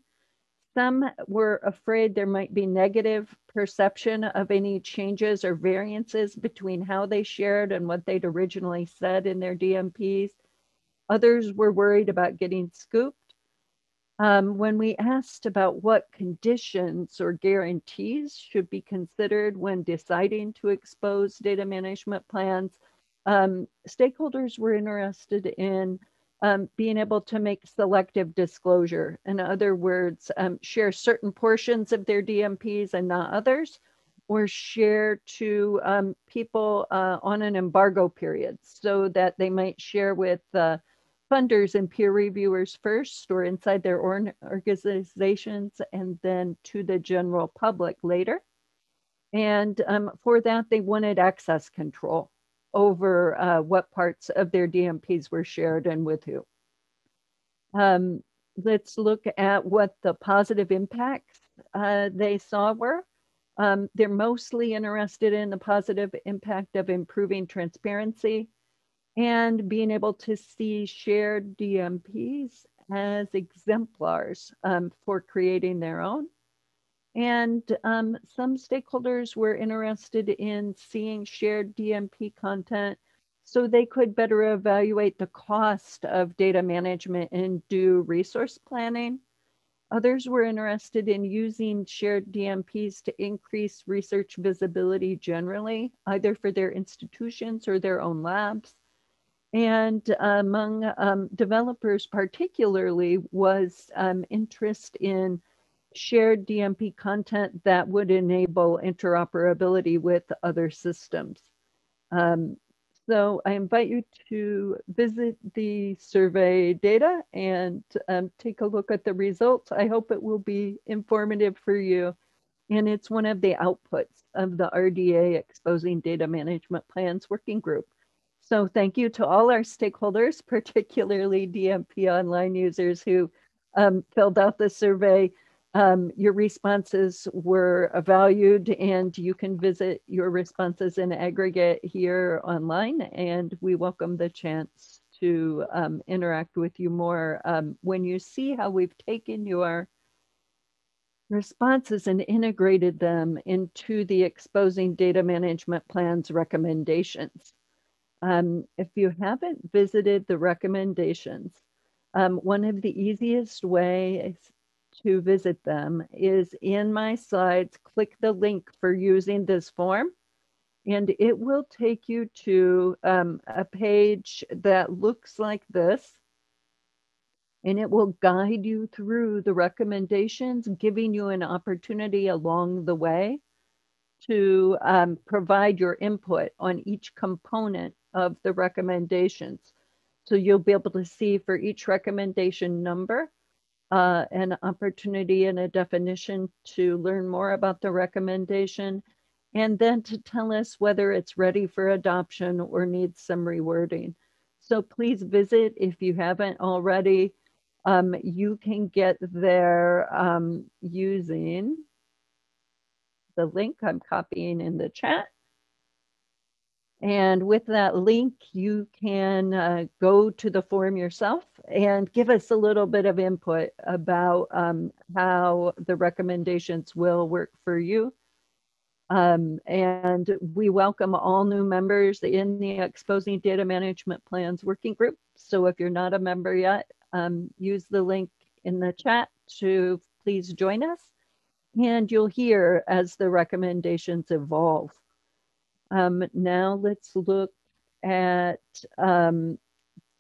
Some were afraid there might be negative perception of any changes or variances between how they shared and what they'd originally said in their DMPs. Others were worried about getting scooped. Um, when we asked about what conditions or guarantees should be considered when deciding to expose data management plans, um, stakeholders were interested in um, being able to make selective disclosure. In other words, um, share certain portions of their DMPs and not others, or share to um, people uh, on an embargo period so that they might share with uh, funders and peer reviewers first or inside their own organizations and then to the general public later. And um, for that, they wanted access control over uh, what parts of their DMPs were shared and with who. Um, let's look at what the positive impacts uh, they saw were. Um, they're mostly interested in the positive impact of improving transparency and being able to see shared DMPs as exemplars um, for creating their own. And um, some stakeholders were interested in seeing shared DMP content so they could better evaluate the cost of data management and do resource planning. Others were interested in using shared DMPs to increase research visibility generally, either for their institutions or their own labs. And among um, developers particularly was um, interest in shared DMP content that would enable interoperability with other systems. Um, so I invite you to visit the survey data and um, take a look at the results. I hope it will be informative for you. And it's one of the outputs of the RDA Exposing Data Management Plans Working Group. So thank you to all our stakeholders, [LAUGHS] particularly DMP online users who um, filled out the survey. Um, your responses were valued and you can visit your responses in aggregate here online and we welcome the chance to um, interact with you more. Um, when you see how we've taken your responses and integrated them into the exposing data management plans recommendations. Um, if you haven't visited the recommendations, um, one of the easiest ways to visit them is in my slides, click the link for using this form and it will take you to um, a page that looks like this and it will guide you through the recommendations, giving you an opportunity along the way to um, provide your input on each component of the recommendations. So you'll be able to see for each recommendation number, uh, an opportunity and a definition to learn more about the recommendation, and then to tell us whether it's ready for adoption or needs some rewording. So please visit if you haven't already. Um, you can get there um, using the link I'm copying in the chat. And with that link, you can uh, go to the form yourself and give us a little bit of input about um, how the recommendations will work for you. Um, and we welcome all new members in the Exposing Data Management Plans Working Group. So if you're not a member yet, um, use the link in the chat to please join us. And you'll hear as the recommendations evolve. Um, now let's look at um,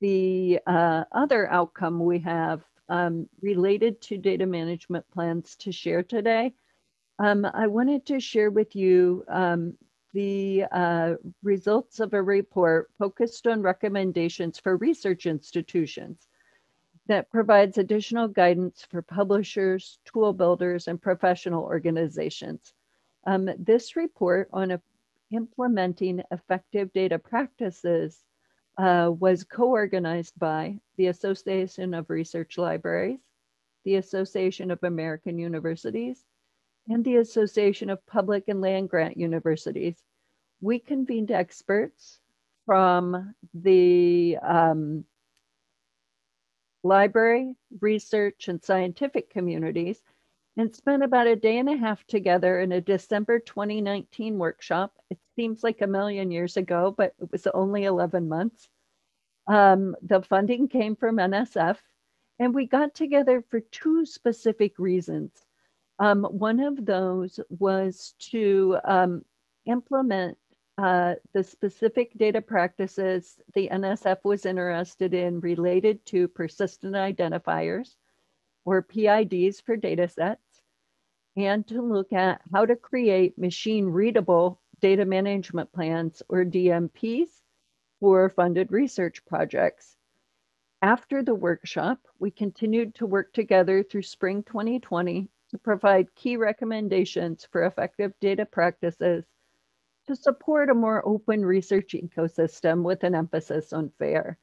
the uh, other outcome we have um, related to data management plans to share today. Um, I wanted to share with you um, the uh, results of a report focused on recommendations for research institutions that provides additional guidance for publishers, tool builders, and professional organizations. Um, this report on a implementing effective data practices uh, was co-organized by the Association of Research Libraries, the Association of American Universities, and the Association of Public and Land Grant Universities. We convened experts from the um, library, research, and scientific communities and spent about a day and a half together in a December 2019 workshop. It seems like a million years ago, but it was only 11 months. Um, the funding came from NSF, and we got together for two specific reasons. Um, one of those was to um, implement uh, the specific data practices the NSF was interested in related to persistent identifiers or PIDs for data sets and to look at how to create machine readable data management plans or DMPs for funded research projects. After the workshop, we continued to work together through spring 2020 to provide key recommendations for effective data practices to support a more open research ecosystem with an emphasis on FAIR.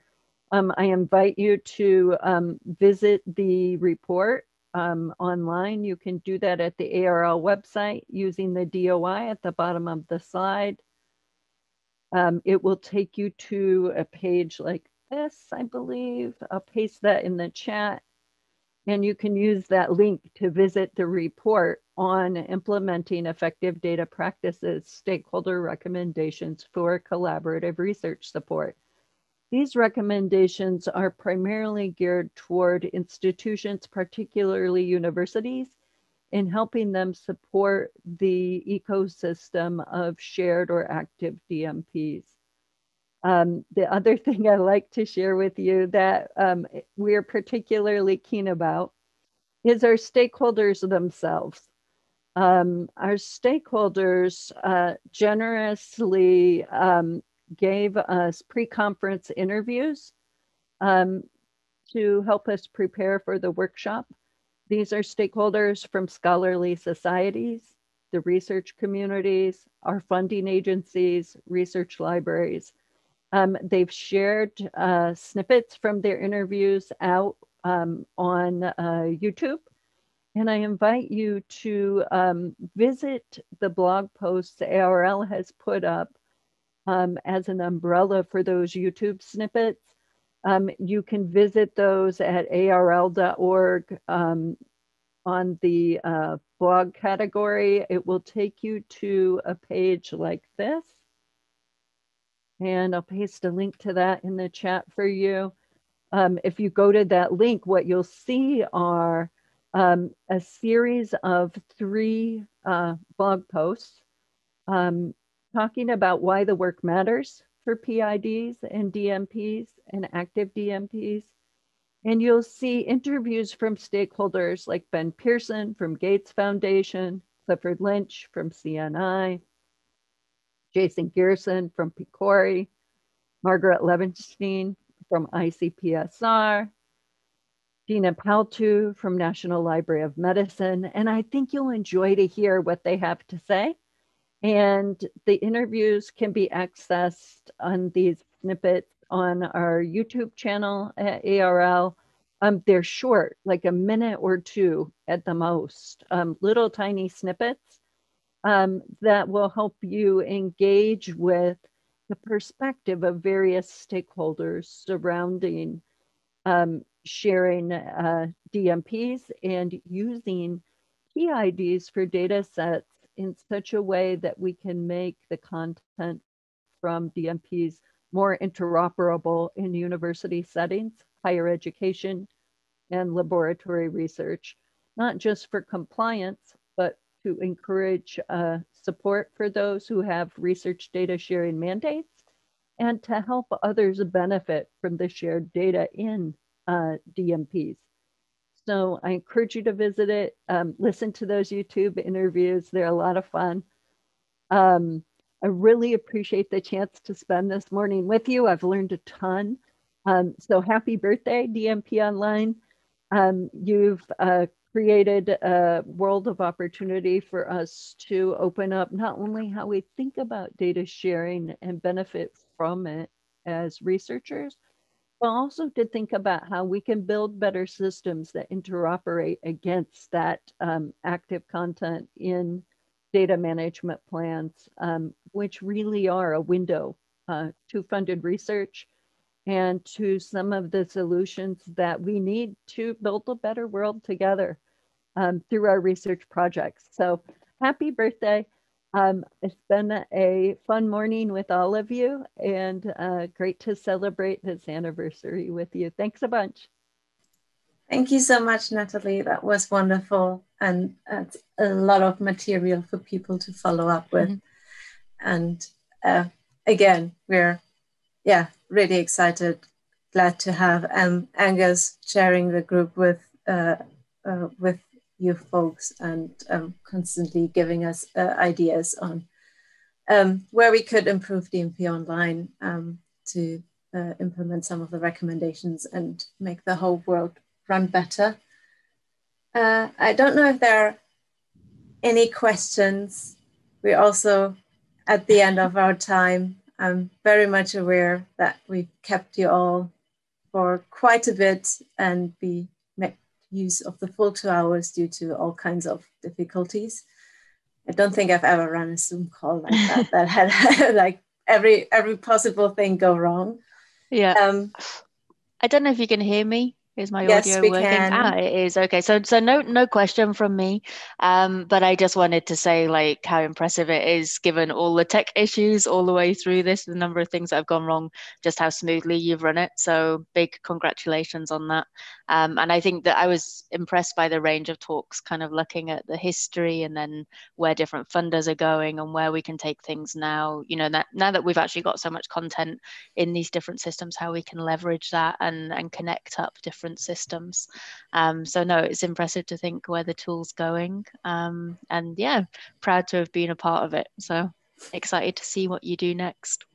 Um, I invite you to um, visit the report um, online. You can do that at the ARL website using the DOI at the bottom of the slide. Um, it will take you to a page like this, I believe. I'll paste that in the chat. And you can use that link to visit the report on implementing effective data practices, stakeholder recommendations for collaborative research support. These recommendations are primarily geared toward institutions, particularly universities, in helping them support the ecosystem of shared or active DMPs. Um, the other [LAUGHS] thing I like to share with you that um, we're particularly keen about is our stakeholders themselves. Um, our stakeholders uh, generously um, gave us pre-conference interviews um, to help us prepare for the workshop. These are stakeholders from scholarly societies, the research communities, our funding agencies, research libraries. Um, they've shared uh, snippets from their interviews out um, on uh, YouTube. And I invite you to um, visit the blog posts ARL has put up um, as an umbrella for those YouTube snippets. Um, you can visit those at arl.org um, on the uh, blog category. It will take you to a page like this. And I'll paste a link to that in the chat for you. Um, if you go to that link, what you'll see are um, a series of three uh, blog posts um, talking about why the work matters for PIDs and DMPs and active DMPs. And you'll see interviews from stakeholders like Ben Pierson from Gates Foundation, Clifford Lynch from CNI, Jason Gerson from PCORI, Margaret Levenstein from ICPSR, Dina Paltoo from National Library of Medicine. And I think you'll enjoy to hear what they have to say. And the interviews can be accessed on these snippets on our YouTube channel at ARL. Um, they're short, like a minute or two at the most, um, little tiny snippets um, that will help you engage with the perspective of various stakeholders surrounding um, sharing uh, DMPs and using PIDs for data sets in such a way that we can make the content from DMPs more interoperable in university settings, higher education, and laboratory research, not just for compliance, but to encourage uh, support for those who have research data sharing mandates and to help others benefit from the shared data in uh, DMPs. So I encourage you to visit it, um, listen to those YouTube interviews. They're a lot of fun. Um, I really appreciate the chance to spend this morning with you. I've learned a ton. Um, so happy birthday, DMP Online. Um, you've uh, created a world of opportunity for us to open up not only how we think about data sharing and benefit from it as researchers, but also to think about how we can build better systems that interoperate against that um, active content in data management plans, um, which really are a window uh, to funded research and to some of the solutions that we need to build a better world together um, through our research projects. So happy birthday. Um, it's been a fun morning with all of you and uh, great to celebrate this anniversary with you. Thanks a bunch. Thank you so much, Natalie. That was wonderful. And it's a lot of material for people to follow up with. Mm -hmm. And uh, again, we're, yeah, really excited, glad to have um, Angus sharing the group with, uh, uh, with you folks and um, constantly giving us uh, ideas on um, where we could improve DMP online um, to uh, implement some of the recommendations and make the whole world run better. Uh, I don't know if there are any questions. We're also at the end of our time. I'm very much aware that we've kept you all for quite a bit and be use of the full two hours due to all kinds of difficulties. I don't think I've ever run a Zoom call like that [LAUGHS] that had [LAUGHS] like every every possible thing go wrong. Yeah. Um, I don't know if you can hear me, Is my yes, audio working? Can. Ah, it is okay. So, so no, no question from me. Um, but I just wanted to say, like, how impressive it is, given all the tech issues all the way through this, the number of things that have gone wrong, just how smoothly you've run it. So, big congratulations on that. Um, and I think that I was impressed by the range of talks, kind of looking at the history and then where different funders are going and where we can take things now. You know, that now that we've actually got so much content in these different systems, how we can leverage that and and connect up different different systems. Um, so no, it's impressive to think where the tool's going. Um, and yeah, proud to have been a part of it. So excited to see what you do next.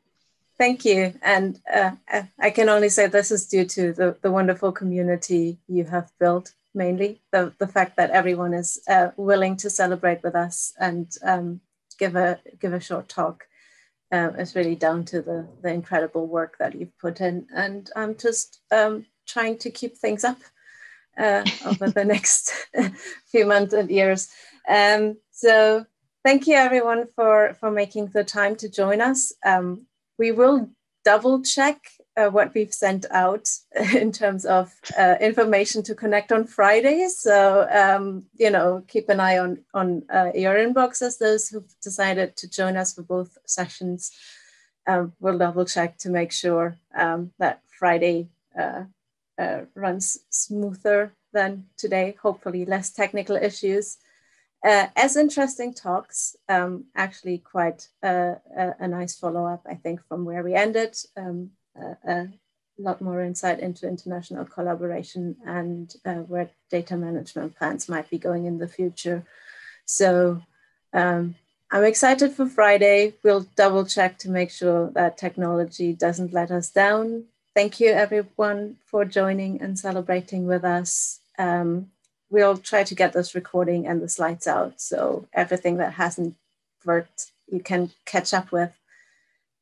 Thank you. And uh, I can only say this is due to the, the wonderful community you have built, mainly the, the fact that everyone is uh, willing to celebrate with us and um, give, a, give a short talk. Uh, is really down to the, the incredible work that you've put in. And I'm just um, trying to keep things up uh, over the [LAUGHS] next [LAUGHS] few months and years. Um, so thank you everyone for, for making the time to join us. Um, we will double check uh, what we've sent out [LAUGHS] in terms of uh, information to connect on Fridays. So, um, you know, keep an eye on, on uh, your inboxes, those who've decided to join us for both sessions. Um, we'll double check to make sure um, that Friday uh, uh, runs smoother than today, hopefully less technical issues. Uh, as interesting talks, um, actually quite a, a, nice follow-up, I think, from where we ended. Um, a lot more insight into international collaboration and uh, where data management plans might be going in the future. So um, I'm excited for Friday. We'll double check to make sure that technology doesn't let us down thank you everyone for joining and celebrating with us. Um, we'll try to get this recording and the slides out. So everything that hasn't worked, you can catch up with.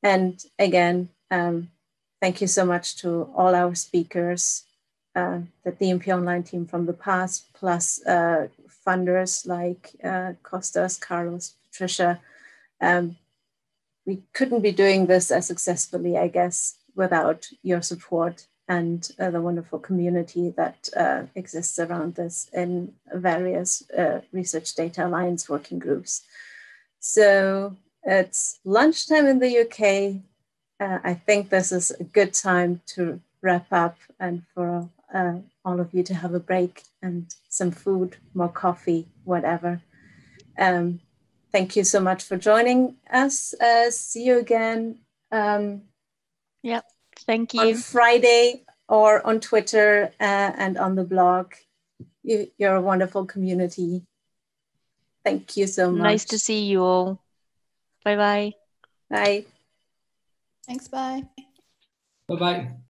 And again, um, thank you so much to all our speakers, uh, the DMP Online team from the past, plus uh, funders like uh, Kostas, Carlos, Patricia. Um, we couldn't be doing this as successfully, I guess, without your support and uh, the wonderful community that uh, exists around this in various uh, research data alliance working groups. So it's lunchtime in the UK. Uh, I think this is a good time to wrap up and for uh, all of you to have a break and some food, more coffee, whatever. Um, thank you so much for joining us. Uh, see you again. Um, Yep. Thank you. On Friday or on Twitter uh, and on the blog. You, you're a wonderful community. Thank you so much. Nice to see you all. Bye-bye. Bye. Thanks. Bye. Bye bye.